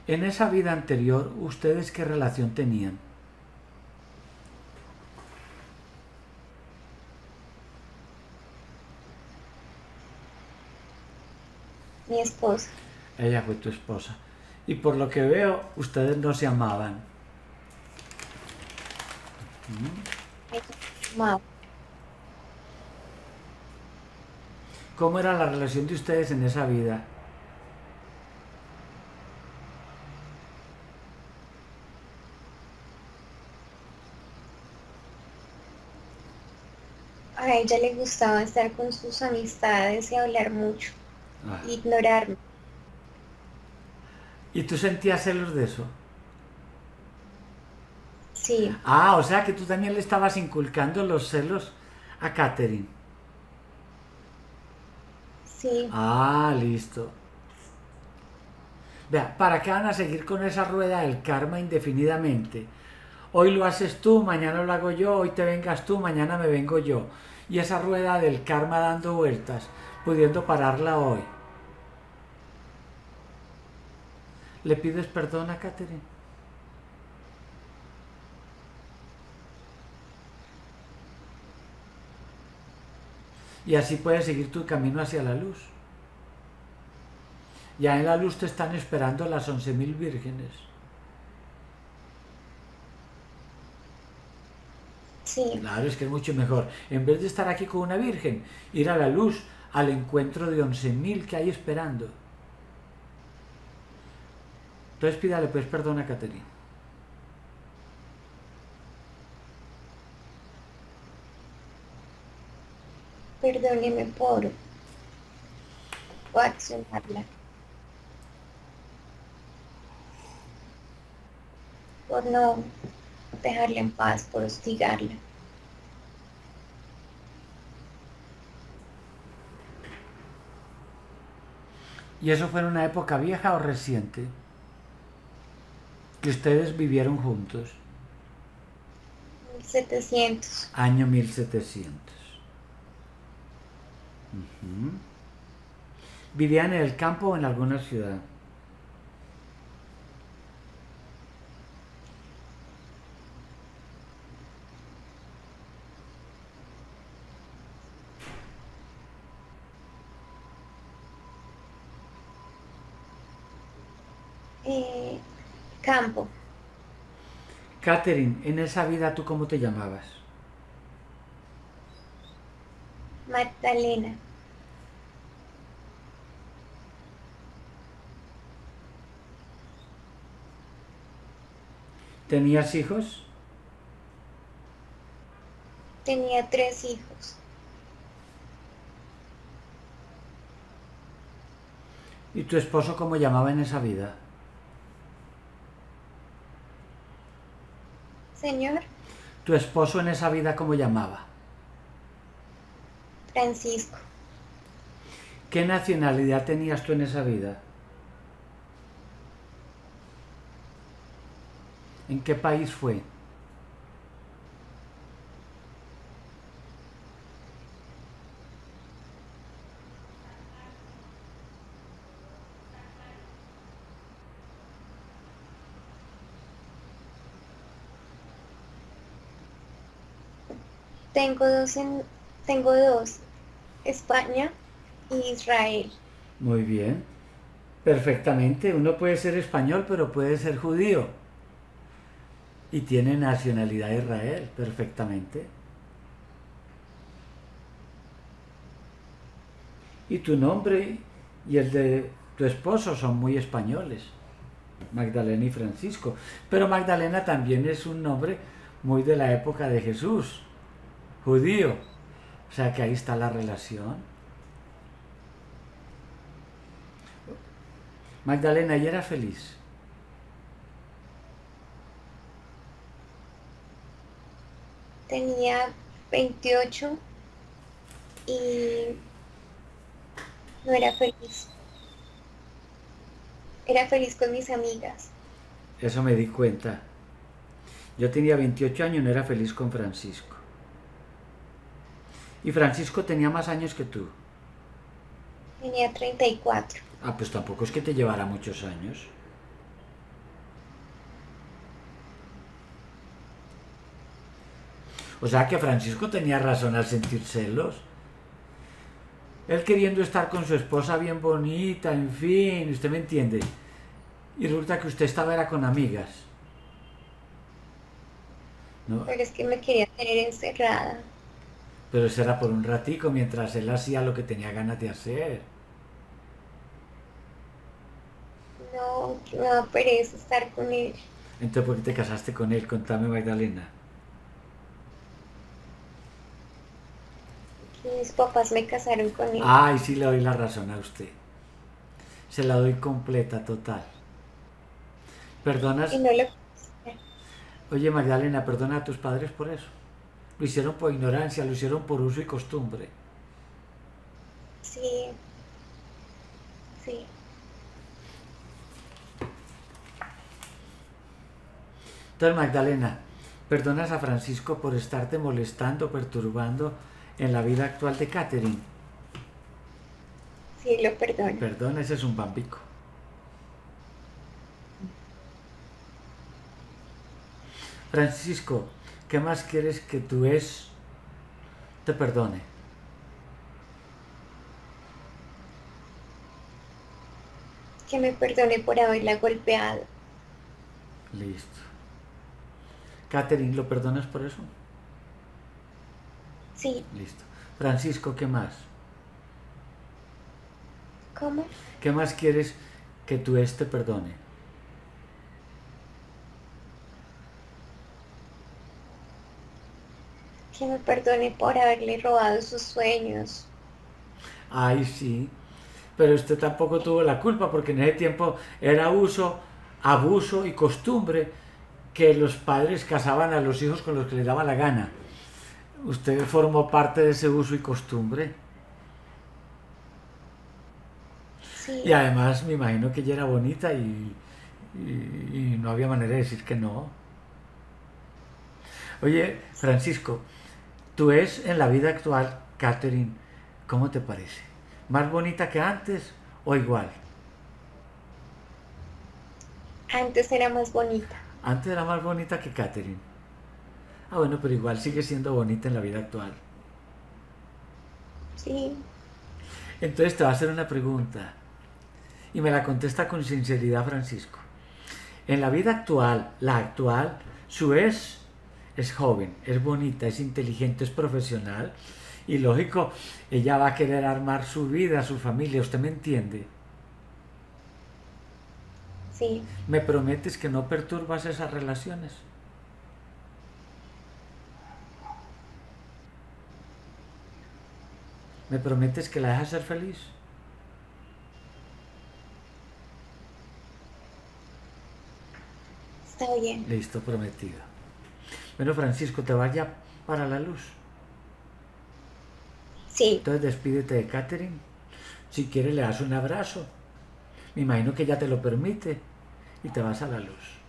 En esa vida anterior, ¿ustedes qué relación tenían? Mi esposa. Ella fue tu esposa. Y por lo que veo, ustedes no se amaban. ¿Cómo era la relación de ustedes en esa vida? A ella le gustaba estar con sus amistades y hablar mucho. Ah. Ignorarme. ¿Y tú sentías celos de eso? Sí. Ah, o sea que tú también le estabas inculcando los celos a Catherine. Sí. Ah, listo. Vea, ¿para qué van a seguir con esa rueda del karma indefinidamente? Hoy lo haces tú, mañana lo hago yo, hoy te vengas tú, mañana me vengo yo. Y esa rueda del karma dando vueltas, pudiendo pararla hoy. ¿Le pides perdón a Catherine? Y así puedes seguir tu camino hacia la luz. Ya en la luz te están esperando las once mil vírgenes. Sí. Claro, es que es mucho mejor. En vez de estar aquí con una virgen, ir a la luz, al encuentro de once mil que hay esperando. Entonces pídale pues perdón a Caterina. Perdóneme por accionarla. Por no dejarla en paz, por hostigarla. ¿Y eso fue en una época vieja o reciente? que ustedes vivieron juntos? 1700. Año 1700. ¿Vivían en el campo o en alguna ciudad? Campo. Catherine, en esa vida tú cómo te llamabas? Magdalena. ¿Tenías hijos? Tenía tres hijos. ¿Y tu esposo cómo llamaba en esa vida? Señor. ¿Tu esposo en esa vida cómo llamaba? Francisco. ¿Qué nacionalidad tenías tú en esa vida? ¿En qué país fue? Tengo dos, en, tengo dos, España y Israel. Muy bien, perfectamente. Uno puede ser español, pero puede ser judío. Y tiene nacionalidad Israel, perfectamente. Y tu nombre y el de tu esposo son muy españoles, Magdalena y Francisco. Pero Magdalena también es un nombre muy de la época de Jesús judío. O sea que ahí está la relación. Magdalena, ¿y era feliz? Tenía 28 y no era feliz. Era feliz con mis amigas. Eso me di cuenta. Yo tenía 28 años y no era feliz con Francisco. Y Francisco tenía más años que tú. Tenía 34. Ah, pues tampoco es que te llevara muchos años. O sea que Francisco tenía razón al sentir celos. Él queriendo estar con su esposa bien bonita, en fin, usted me entiende. Y resulta que usted estaba era con amigas. ¿No? Pero es que me quería tener encerrada. Pero eso era por un ratico mientras él hacía lo que tenía ganas de hacer. No, da pereza estar con él. Entonces, ¿por qué te casaste con él? Contame, Magdalena. Mis papás me casaron con él. Ay, sí le doy la razón a usted. Se la doy completa, total. ¿Perdonas? Y no Oye, Magdalena, perdona a tus padres por eso. Lo hicieron por ignorancia, lo hicieron por uso y costumbre. Sí. Sí. Entonces, Magdalena, ¿perdonas a Francisco por estarte molestando, perturbando en la vida actual de Catherine? Sí, lo perdono. Perdona, ese es un bambico. Francisco, ¿qué más quieres que tu es te perdone? Que me perdone por haberla golpeado. Listo. Catherine, ¿lo perdonas por eso? Sí. Listo. Francisco, ¿qué más? ¿Cómo? ¿Qué más quieres que tu es te perdone? Que me perdone por haberle robado sus sueños. Ay, sí. Pero usted tampoco tuvo la culpa porque en ese tiempo era uso, abuso y costumbre que los padres casaban a los hijos con los que les daba la gana. Usted formó parte de ese uso y costumbre. Sí. Y además me imagino que ella era bonita y, y no había manera de decir que no. Oye, Francisco, Tú es en la vida actual, Catherine, ¿cómo te parece? ¿Más bonita que antes o igual? Antes era más bonita. Antes era más bonita que Catherine. Ah, bueno, pero igual sigue siendo bonita en la vida actual. Sí. Entonces te va a hacer una pregunta. Y me la contesta con sinceridad, Francisco. En la vida actual, la actual, su es es joven, es bonita, es inteligente, es profesional y lógico, ella va a querer armar su vida, su familia, ¿usted me entiende? Sí. ¿Me prometes que no perturbas esas relaciones? ¿Me prometes que la dejas ser feliz? Está bien. Listo, prometido. Bueno, Francisco, te vaya para la luz. Sí. Entonces despídete de Catherine. Si quieres le das un abrazo. Me imagino que ella te lo permite. Y te vas a la luz.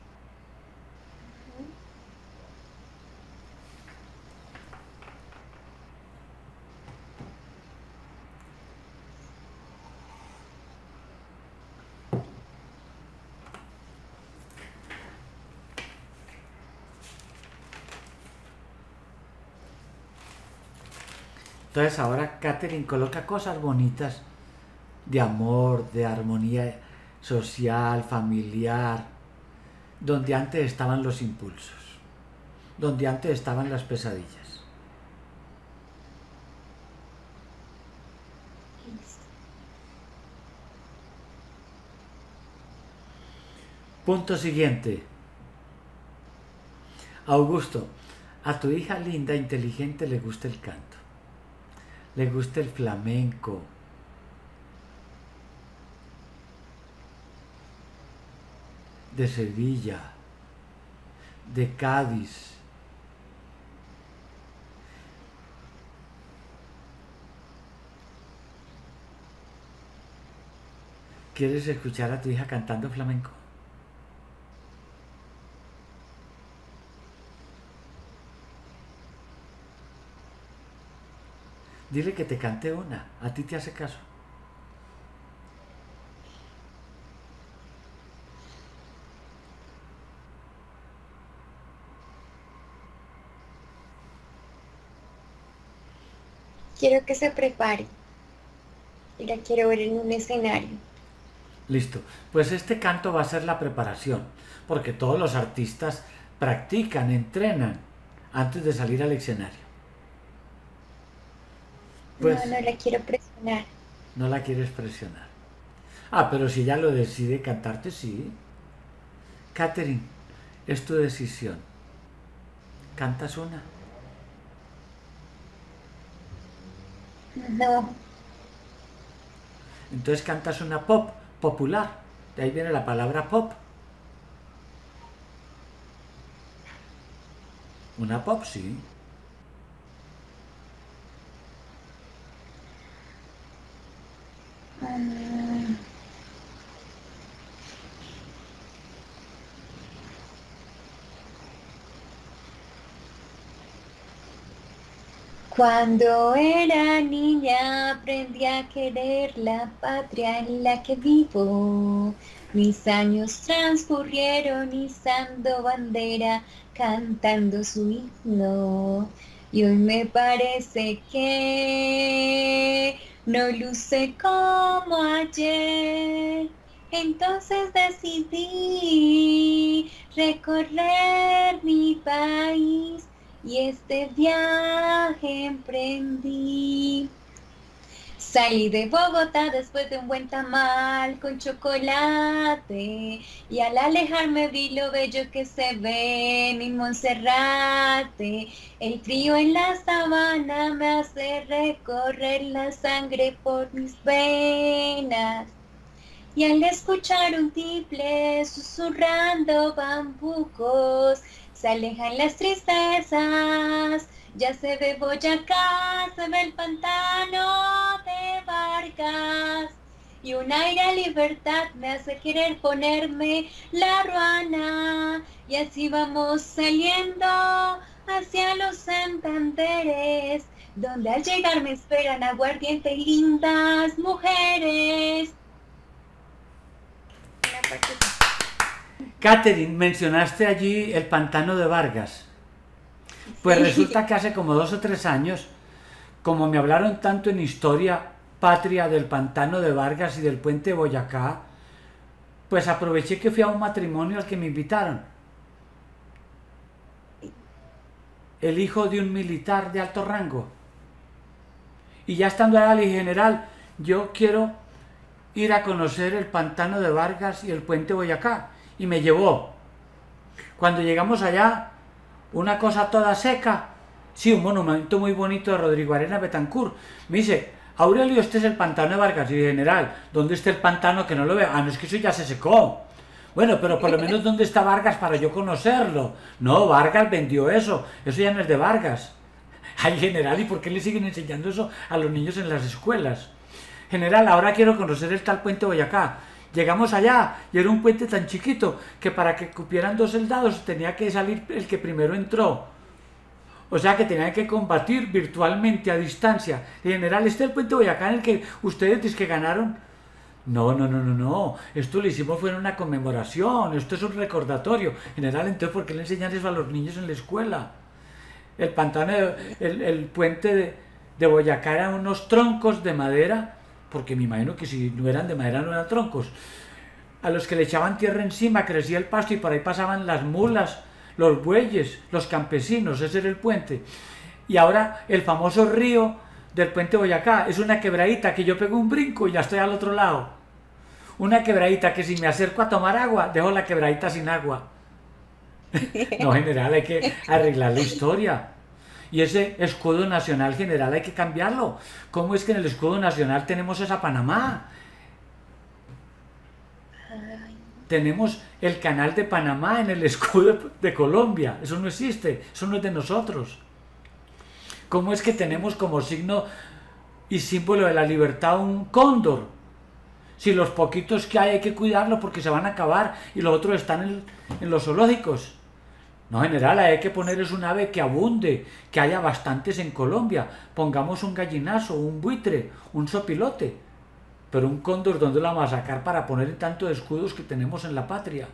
Entonces ahora Catherine coloca cosas bonitas de amor, de armonía social, familiar, donde antes estaban los impulsos, donde antes estaban las pesadillas. Punto siguiente. Augusto, a tu hija linda, inteligente, le gusta el canto le gusta el flamenco. de Sevilla, de Cádiz. ¿Quieres escuchar a tu hija cantando flamenco? Dile que te cante una, a ti te hace caso. Quiero que se prepare. y la quiero ver en un escenario. Listo. Pues este canto va a ser la preparación, porque todos los artistas practican, entrenan antes de salir al escenario. Pues, no, no la quiero presionar. No la quieres presionar. Ah, pero si ya lo decide cantarte, sí. Catherine, es tu decisión. ¿Cantas una? No. Entonces cantas una pop popular. De ahí viene la palabra pop. Una pop, sí. Cuando era niña aprendí a querer la patria en la que vivo. Mis años transcurrieron izando bandera, cantando su himno. Y hoy me parece que no luce como ayer. Entonces decidí recorrer mi país y este viaje emprendí. Salí de Bogotá después de un buen tamal con chocolate y al alejarme vi lo bello que se ve mi Monserrate. El frío en la sabana me hace recorrer la sangre por mis venas. Y al escuchar un tiple susurrando bambucos, se alejan las tristezas, ya se ve Boyacá, se ve el pantano de Vargas. Y un aire a libertad me hace querer ponerme la ruana. Y así vamos saliendo hacia los Santanderes, donde al llegar me esperan aguardiente y lindas mujeres. Catherine, mencionaste allí el pantano de Vargas. Pues resulta que hace como dos o tres años, como me hablaron tanto en historia patria del pantano de Vargas y del puente Boyacá, pues aproveché que fui a un matrimonio al que me invitaron. El hijo de un militar de alto rango. Y ya estando allá le dije, general, yo quiero ir a conocer el pantano de Vargas y el puente Boyacá y me llevó. Cuando llegamos allá, una cosa toda seca, sí, un monumento muy bonito de Rodrigo Arena Betancourt. Me dice, Aurelio, este es el pantano de Vargas. Y general, ¿dónde está el pantano que no lo veo? Ah, no es que eso ya se secó. Bueno, pero por lo menos ¿dónde está Vargas para yo conocerlo? No, Vargas vendió eso. Eso ya no es de Vargas. *laughs* Ay, general, ¿y por qué le siguen enseñando eso a los niños en las escuelas? General, ahora quiero conocer el tal puente Boyacá. Llegamos allá y era un puente tan chiquito que para que cupieran dos soldados tenía que salir el que primero entró. O sea que tenían que combatir virtualmente a distancia. En general, este es el puente Boyacá en el que ustedes dicen que ganaron. No, no, no, no, no. Esto lo hicimos fue en una conmemoración. Esto es un recordatorio. General, entonces, ¿por qué le enseñan eso a los niños en la escuela? El pantano, el, puente de, de Boyacá eran unos troncos de madera porque me imagino que si no eran de madera no eran troncos, a los que le echaban tierra encima crecía el pasto y por ahí pasaban las mulas, los bueyes, los campesinos, ese era el puente. Y ahora el famoso río del puente Boyacá es una quebradita que yo pego un brinco y ya estoy al otro lado. Una quebradita que si me acerco a tomar agua, dejo la quebradita sin agua. *laughs* no, general, hay que arreglar la historia. Y ese escudo nacional general hay que cambiarlo. ¿Cómo es que en el escudo nacional tenemos esa Panamá? Tenemos el canal de Panamá en el escudo de Colombia. Eso no existe, eso no es de nosotros. ¿Cómo es que tenemos como signo y símbolo de la libertad un cóndor? Si los poquitos que hay hay que cuidarlo porque se van a acabar y los otros están en, en los zoológicos. No, general, hay que poner es un ave que abunde, que haya bastantes en Colombia. Pongamos un gallinazo, un buitre, un sopilote. Pero un cóndor, ¿dónde lo vamos a sacar para poner tantos escudos que tenemos en la patria?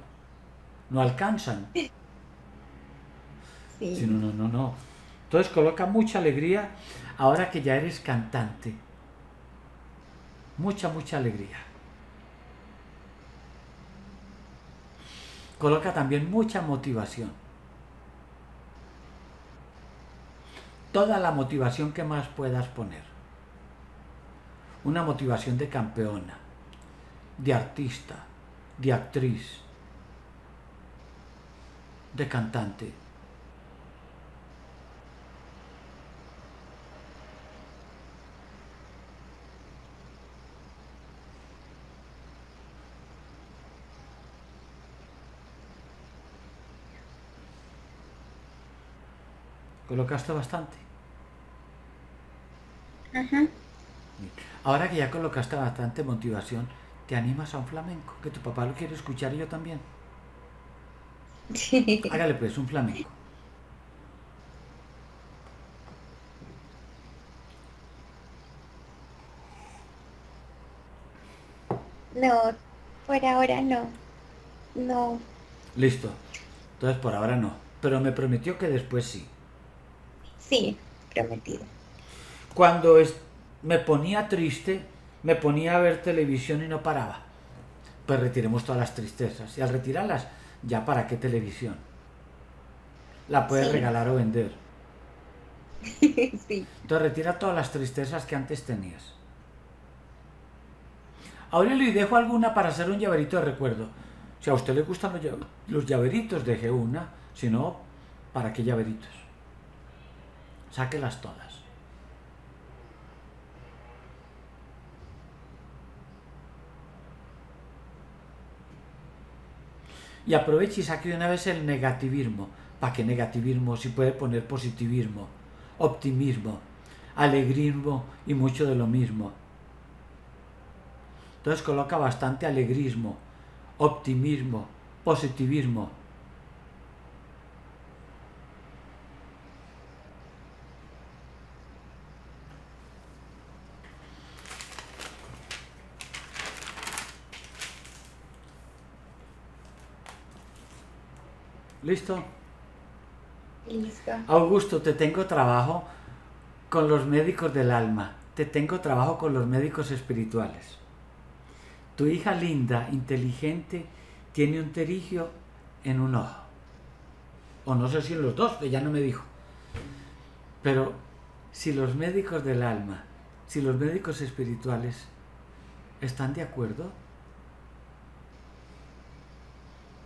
No alcanzan. Sí. no, no, no, no. Entonces coloca mucha alegría ahora que ya eres cantante. mucha, mucha alegría. Coloca también mucha motivación. Toda la motivación que más puedas poner. Una motivación de campeona, de artista, de actriz, de cantante. Colocaste bastante. Ahora que ya colocaste bastante motivación, ¿te animas a un flamenco? Que tu papá lo quiere escuchar y yo también. Hágale pues un flamenco. No, por ahora no. No. Listo. Entonces por ahora no. Pero me prometió que después sí. Sí, prometido. Cuando es- me ponía triste, me ponía a ver televisión y no paraba. Pues retiremos todas las tristezas. Y al retirarlas, ya para qué televisión. La puedes Sí. regalar o vender. *laughs* sí. Entonces retira todas las tristezas que antes tenías. Aurelio, y dejo alguna para hacer un llaverito de recuerdo. Si a usted le gustan los, los llaveritos, deje una. Si no, ¿para qué llaveritos? Sáquelas todas. Y aproveche y saque de una vez el negativismo. ¿Para qué negativismo? Si puede poner positivismo, optimismo, alegrismo y mucho de lo mismo. Entonces coloca bastante alegrismo, optimismo, positivismo. ¿Listo? Listo. Augusto, te tengo trabajo con los médicos del alma, te tengo trabajo con los médicos espirituales. Tu hija linda, inteligente, tiene un terigio en un ojo. O no sé si en los dos, pero ya no me dijo. Pero si los médicos del alma, si los médicos espirituales están de acuerdo,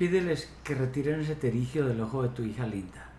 pídeles que retiren ese terigio del ojo de tu hija linda.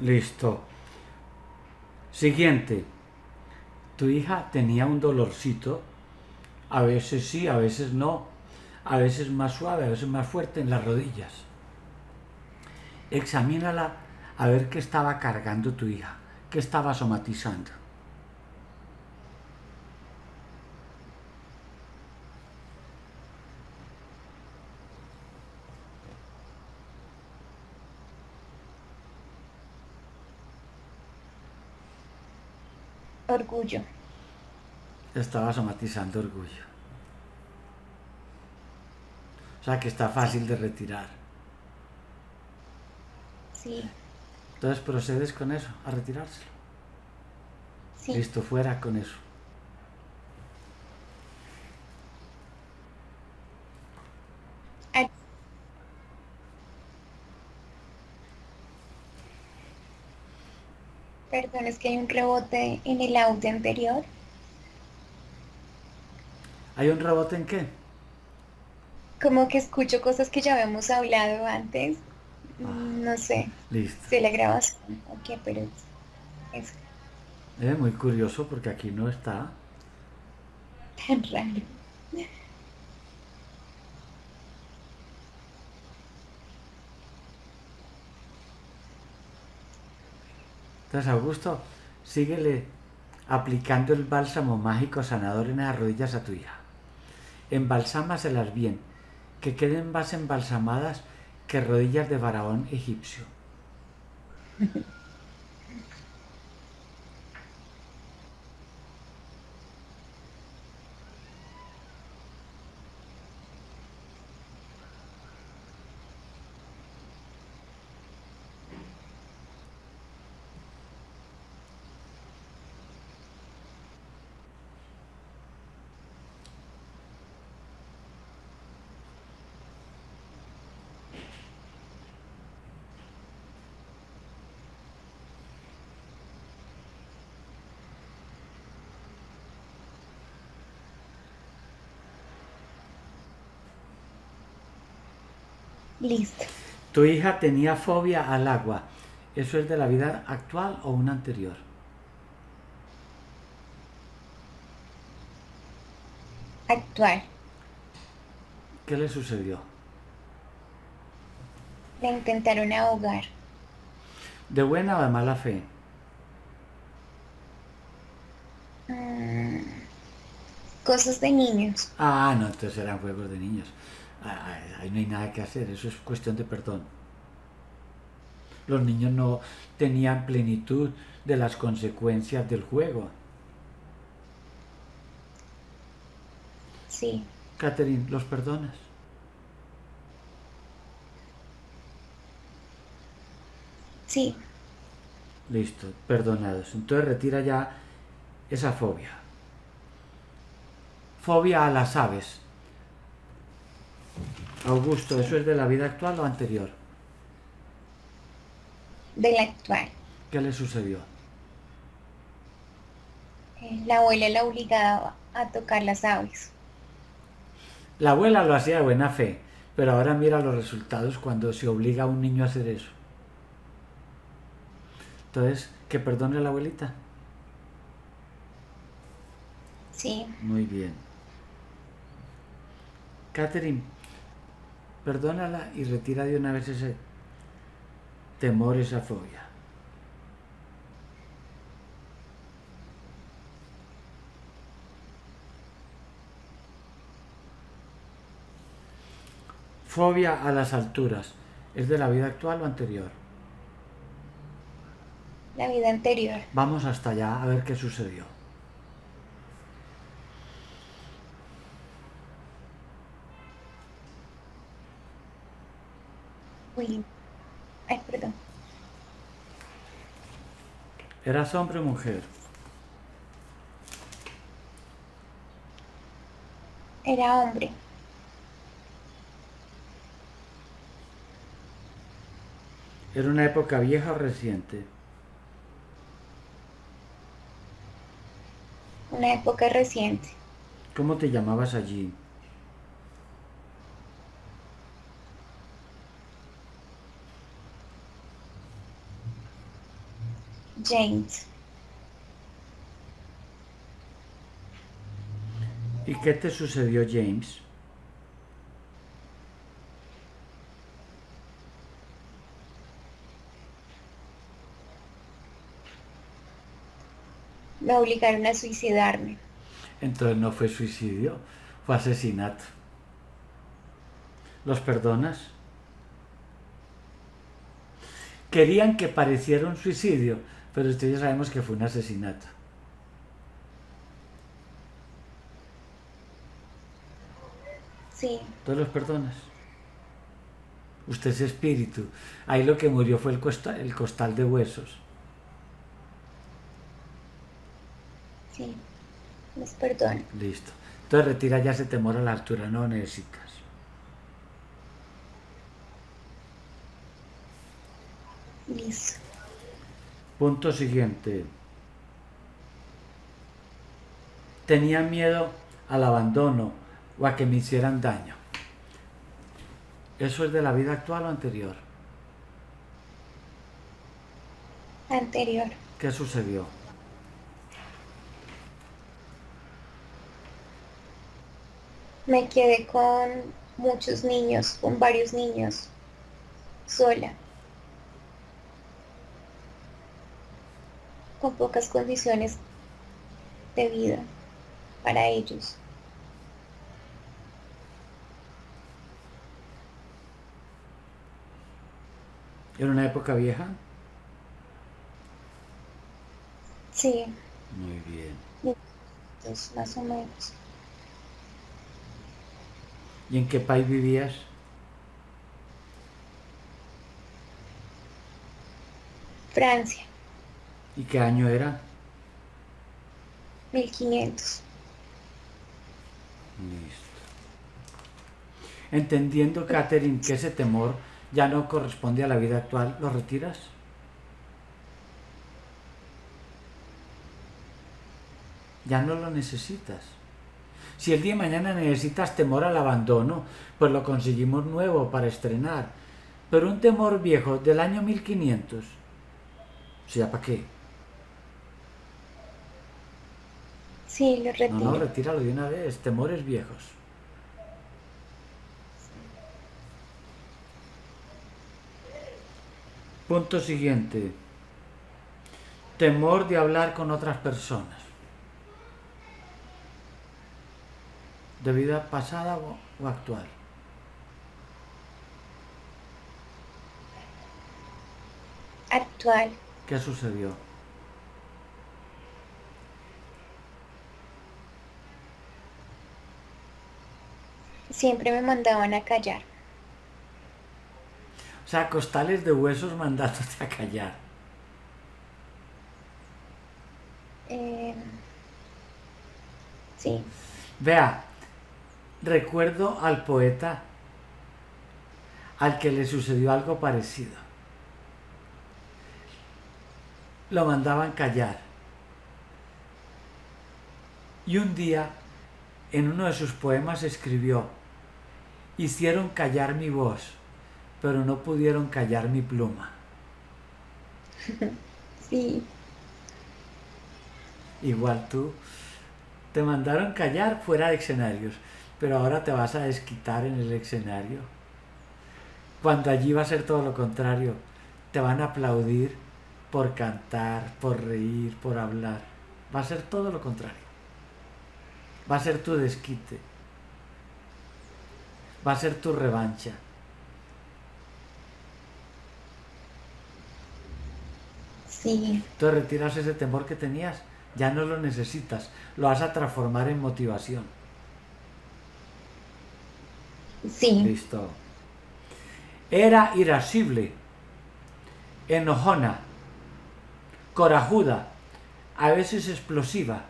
Listo. Siguiente. Tu hija tenía un dolorcito, a veces sí, a veces no, a veces más suave, a veces más fuerte en las rodillas. Examínala a ver qué estaba cargando tu hija, qué estaba somatizando. Orgullo. Estaba somatizando orgullo. O sea que está fácil de retirar. Sí. Entonces procedes con eso, a retirárselo. Sí. Listo, fuera con eso. Perdón, es que hay un rebote en el audio anterior. ¿Hay un rebote en qué? Como que escucho cosas que ya habíamos hablado antes. Ah. No sé Listo. si la grabación o qué, pero es Eh, muy curioso porque aquí no está. tan raro. Entonces, Augusto, síguele aplicando el bálsamo mágico sanador en las rodillas a tu hija. Embalsámaselas bien, que queden más embalsamadas que rodillas de faraón egipcio. *laughs* Listo. Tu hija tenía fobia al agua. ¿Eso es de la vida actual o una anterior? Actual. ¿Qué le sucedió? La intentaron ahogar. ¿De buena o de mala fe? Mm, Cosas de niños. Ah, no, entonces eran juegos de niños. Ah, Ahí ahí no hay nada que hacer, eso es cuestión de perdón. Los niños no tenían plenitud de las consecuencias del juego. Sí. Catherine, ¿los perdonas? Sí. Listo, perdonados. Entonces retira ya esa fobia. Fobia a las aves. Augusto, ¿eso es de la vida actual o anterior? De la actual. ¿Qué le sucedió? Eh, La abuela la obligaba a tocar las aves. La abuela lo hacía de buena fe, pero ahora mira los resultados cuando se obliga a un niño a hacer eso. Entonces, que perdone a la abuelita. Sí. Muy bien. Catherine, perdónala y retira de una vez ese temor, esa fobia. Fobia a las alturas. ¿Es de la vida actual o anterior? La vida anterior. Vamos hasta allá a ver qué sucedió. Uy. Ay, perdón. ¿Eras hombre o mujer? Era hombre. ¿Era una época vieja o reciente? Una época reciente. ¿Cómo te llamabas allí? James. ¿Y qué te sucedió, James? Me obligaron a suicidarme. Entonces no fue suicidio, fue asesinato. ¿Los perdonas? Querían que pareciera un suicidio, pero ustedes sabemos que fue un asesinato. Sí. ¿Tú los perdonas? Usted es espíritu. Ahí lo que murió fue el costal, el costal de huesos. Sí. Los perdono. Listo. Entonces retira ya ese temor a la altura, no necesitas. Listo. Punto siguiente. Tenía miedo al abandono o a que me hicieran daño. ¿Eso es de la vida actual o anterior? Anterior. ¿Qué sucedió? Me quedé con muchos niños, con varios niños, sola. Con pocas condiciones de vida para ellos. ¿Era una época vieja? Sí, Muy bien. más o menos. ¿Y en qué país vivías? Francia, ¿Y qué año era? 1500. Listo. Entendiendo, Catherine, que ese temor ya no corresponde a la vida actual, ¿lo retiras? Ya no lo necesitas. Si el día de mañana necesitas temor al abandono, pues lo conseguimos nuevo para estrenar. Pero un temor viejo del año 1500, o sea, ¿para qué? Sí, lo No, retiro. no, retíralo de una vez, temores viejos. Punto siguiente. Temor de hablar con otras personas. ¿De vida pasada o, o actual? Actual. ¿Qué sucedió? Siempre me mandaban a callar. O sea, costales de huesos mandándote a callar. Eh, sí, Vea, recuerdo al poeta al que le sucedió algo parecido. Lo mandaban callar. Y un día, en uno de sus poemas escribió, hicieron callar mi voz, pero no pudieron callar mi pluma. *laughs* sí, Igual tú, te mandaron callar fuera de escenarios, pero ahora te vas a desquitar en el escenario. Cuando allí va a ser todo lo contrario, te van a aplaudir por cantar, por reír, por hablar. Va a ser todo lo contrario. Va a ser tu desquite. Va a ser tu revancha. sí, Entonces retiras ese temor que tenías, ya no lo necesitas, lo vas a transformar en motivación. sí, Listo. Era irascible, enojona, corajuda, a veces explosiva,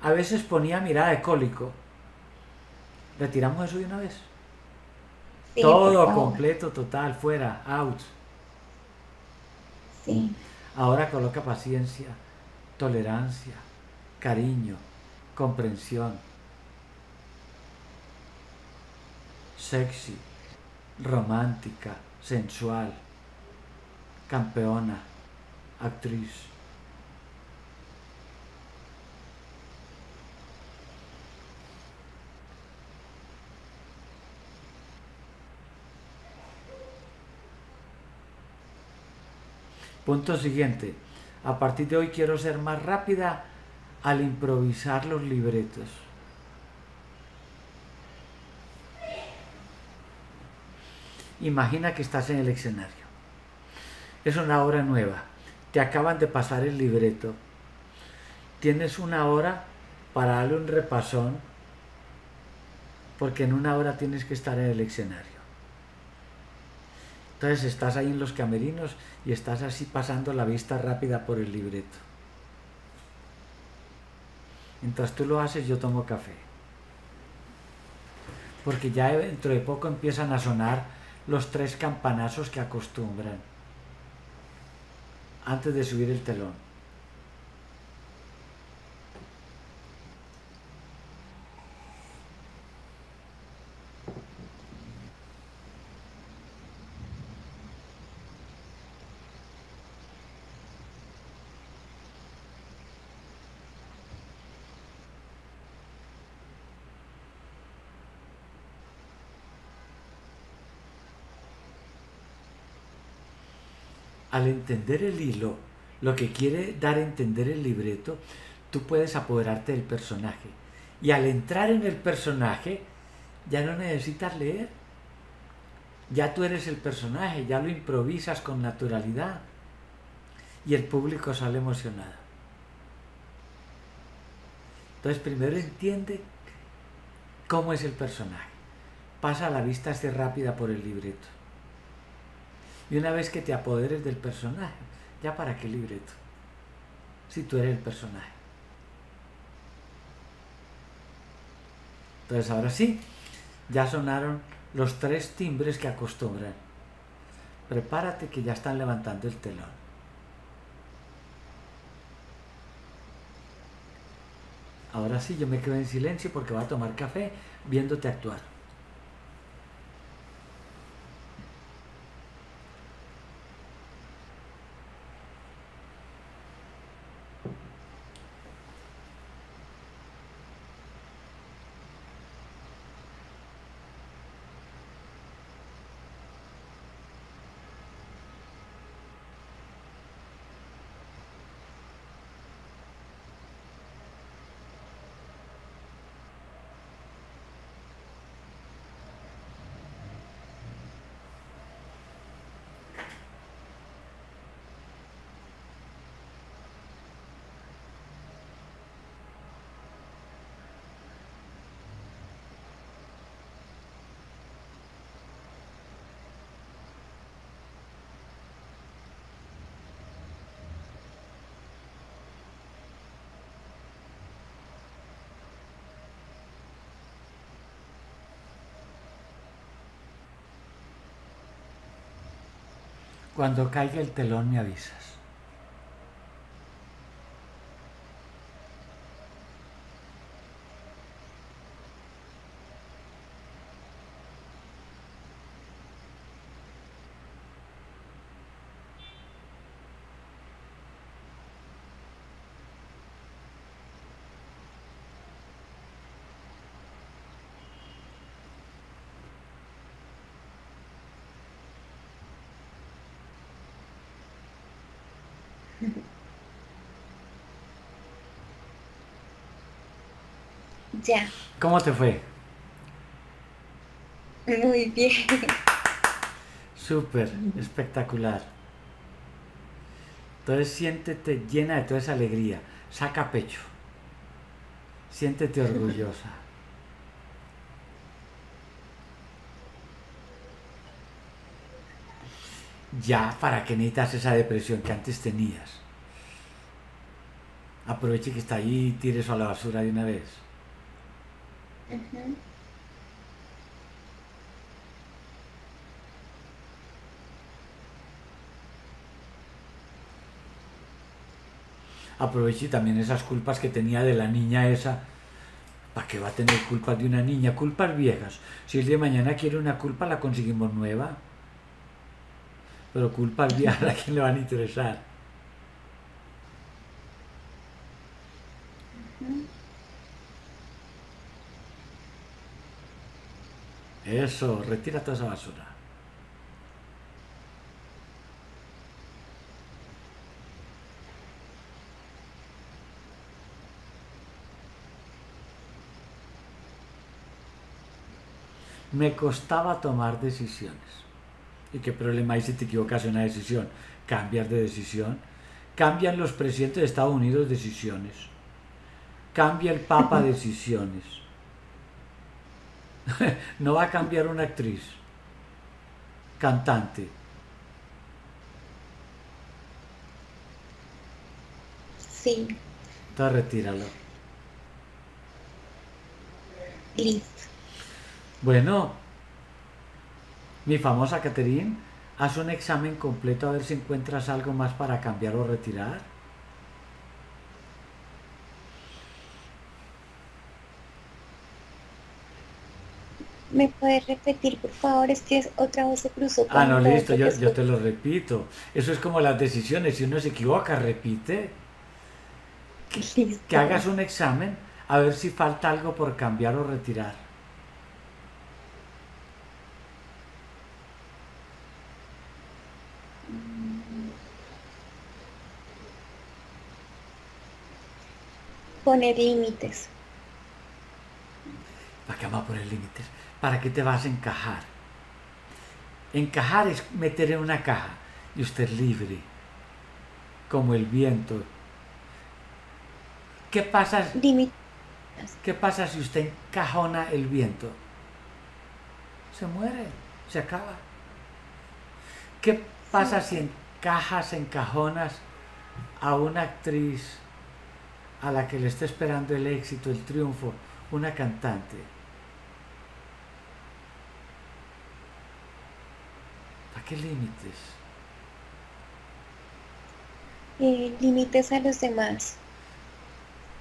a veces ponía mirada de cólico. ¿Retiramos eso de una vez? Sí, Todo completo, total, fuera, out. Sí, Ahora coloca paciencia, tolerancia, cariño, comprensión. Sexy, romántica, sensual, campeona, actriz. Punto siguiente. A partir de hoy quiero ser más rápida al improvisar los libretos. Imagina que estás en el escenario. Es una obra nueva. Te acaban de pasar el libreto. Tienes una hora para darle un repasón, porque en una hora tienes que estar en el escenario. Entonces estás ahí en los camerinos y estás así pasando la vista rápida por el libreto. Mientras tú lo haces, yo tomo café. Porque ya dentro de poco empiezan a sonar los tres campanazos que acostumbran antes de subir el telón. Al entender el hilo, lo que quiere dar a entender el libreto, tú puedes apoderarte del personaje. Y al entrar en el personaje, ya no necesitas leer. Ya tú eres el personaje, ya lo improvisas con naturalidad. Y el público sale emocionado. Entonces primero entiende cómo es el personaje. Pasa la vista así rápida por el libreto. Y una vez que te apoderes del personaje, ya para qué libreto, si tú eres el personaje. Entonces ahora sí, ya sonaron los tres timbres que acostumbran. Prepárate que ya están levantando el telón. Ahora sí, yo me quedo en silencio porque voy a tomar café viéndote actuar. Cuando caiga el telón me avisas. Ya. ¿Cómo te fue? Muy bien. Súper, espectacular. Entonces siéntete llena de toda esa alegría. Saca pecho. Siéntete orgullosa. Ya, ¿para qué necesitas esa depresión que antes tenías? Aproveche que está ahí y tire eso a la basura de una vez. Aproveche también esas culpas que tenía de la niña esa. ¿Para qué va a tener culpas de una niña? Culpas viejas. Si el de mañana quiere una culpa, la conseguimos nueva. Pero culpas viejas, ¿a quién le van a interesar? Eso, retira toda esa basura. Me costaba tomar decisiones. ¿Y qué problema hay si te equivocas en una decisión? Cambias de decisión. Cambian los presidentes de Estados Unidos decisiones. Cambia el Papa *laughs* decisiones *laughs* no va a cambiar una actriz, cantante. Sí. Entonces retíralo. Listo. Bueno, mi famosa Catherine, haz un examen completo a ver si encuentras algo más para cambiar o retirar. ¿Me puedes repetir, por favor? Es que otra vez se cruzó. Ah, no, listo, yo, que yo te lo repito. Eso es como las decisiones, si uno se equivoca, repite. Listo. Que hagas un examen a ver si falta algo por cambiar o retirar. Poner límites. ¿Para qué vamos a poner límites? ¿Para qué te vas a encajar? Encajar es meter en una caja y usted es libre, como el viento. ¿Qué pasa. ¿Qué pasa si usted encajona el viento? Se muere, se acaba. ¿Qué pasa si encajas, encajonas a una actriz a la que le está esperando el éxito, el triunfo, una cantante? ¿Para qué límites? Eh, límites a los demás.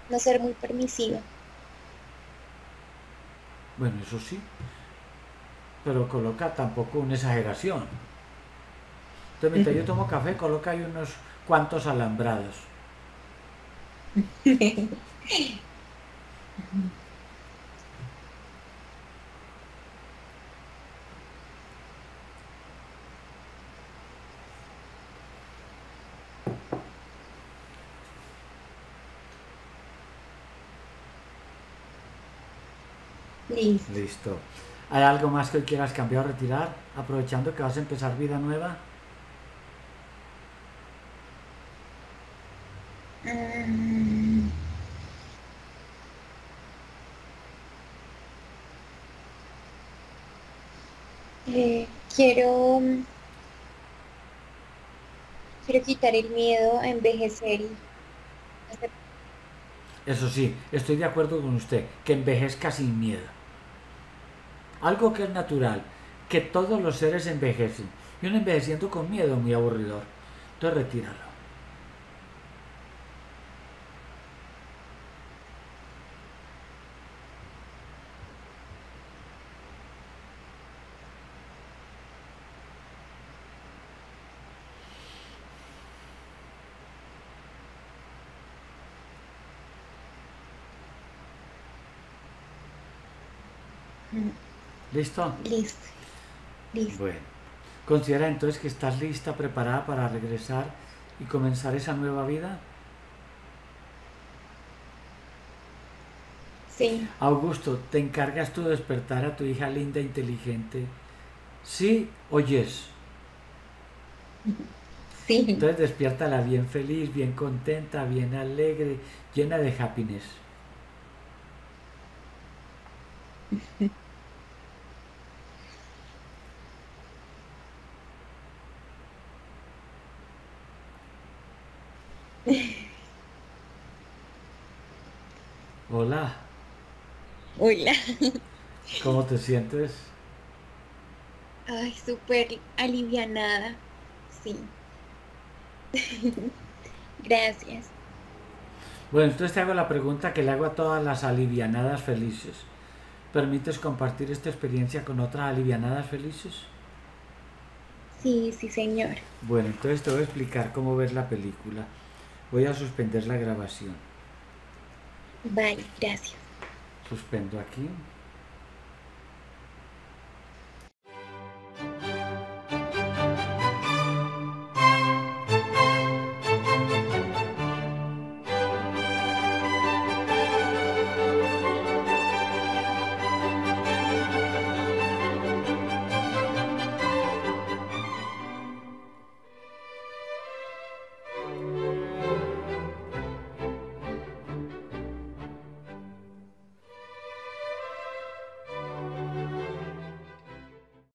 No ser muy permisiva. Bueno, eso sí. Pero coloca tampoco una exageración. Entonces, mientras yo tomo café, coloca ahí unos cuantos alambrados. *laughs* Listo. Listo. ¿Hay algo más que hoy quieras cambiar o retirar? Aprovechando que vas a empezar vida nueva. Mm. Eh, quiero quiero quitar el miedo a envejecer y Eso sí, estoy de acuerdo con usted, que envejezca sin miedo. Algo que es natural, que todos los seres envejecen. Y uno envejeciendo con miedo, muy aburridor. Entonces retíralo. ¿Listo? listo. Listo. Bueno, considera entonces que estás lista, preparada para regresar y comenzar esa nueva vida. Sí, Augusto, ¿te encargas tú de despertar a tu hija linda, inteligente? ¿Sí o yes? *laughs* sí. Entonces despiértala bien feliz, bien contenta, bien alegre, llena de happiness. *laughs* Hola, Hola. ¿cómo te sientes? Ay, súper alivianada. Sí. Gracias. Bueno, entonces te hago la pregunta que le hago a todas las alivianadas felices. ¿Permites compartir esta experiencia con otras alivianadas felices? Sí, sí, señor. Bueno, entonces te voy a explicar cómo ver la película. Voy a suspender la grabación. Vale, gracias. Suspendo aquí.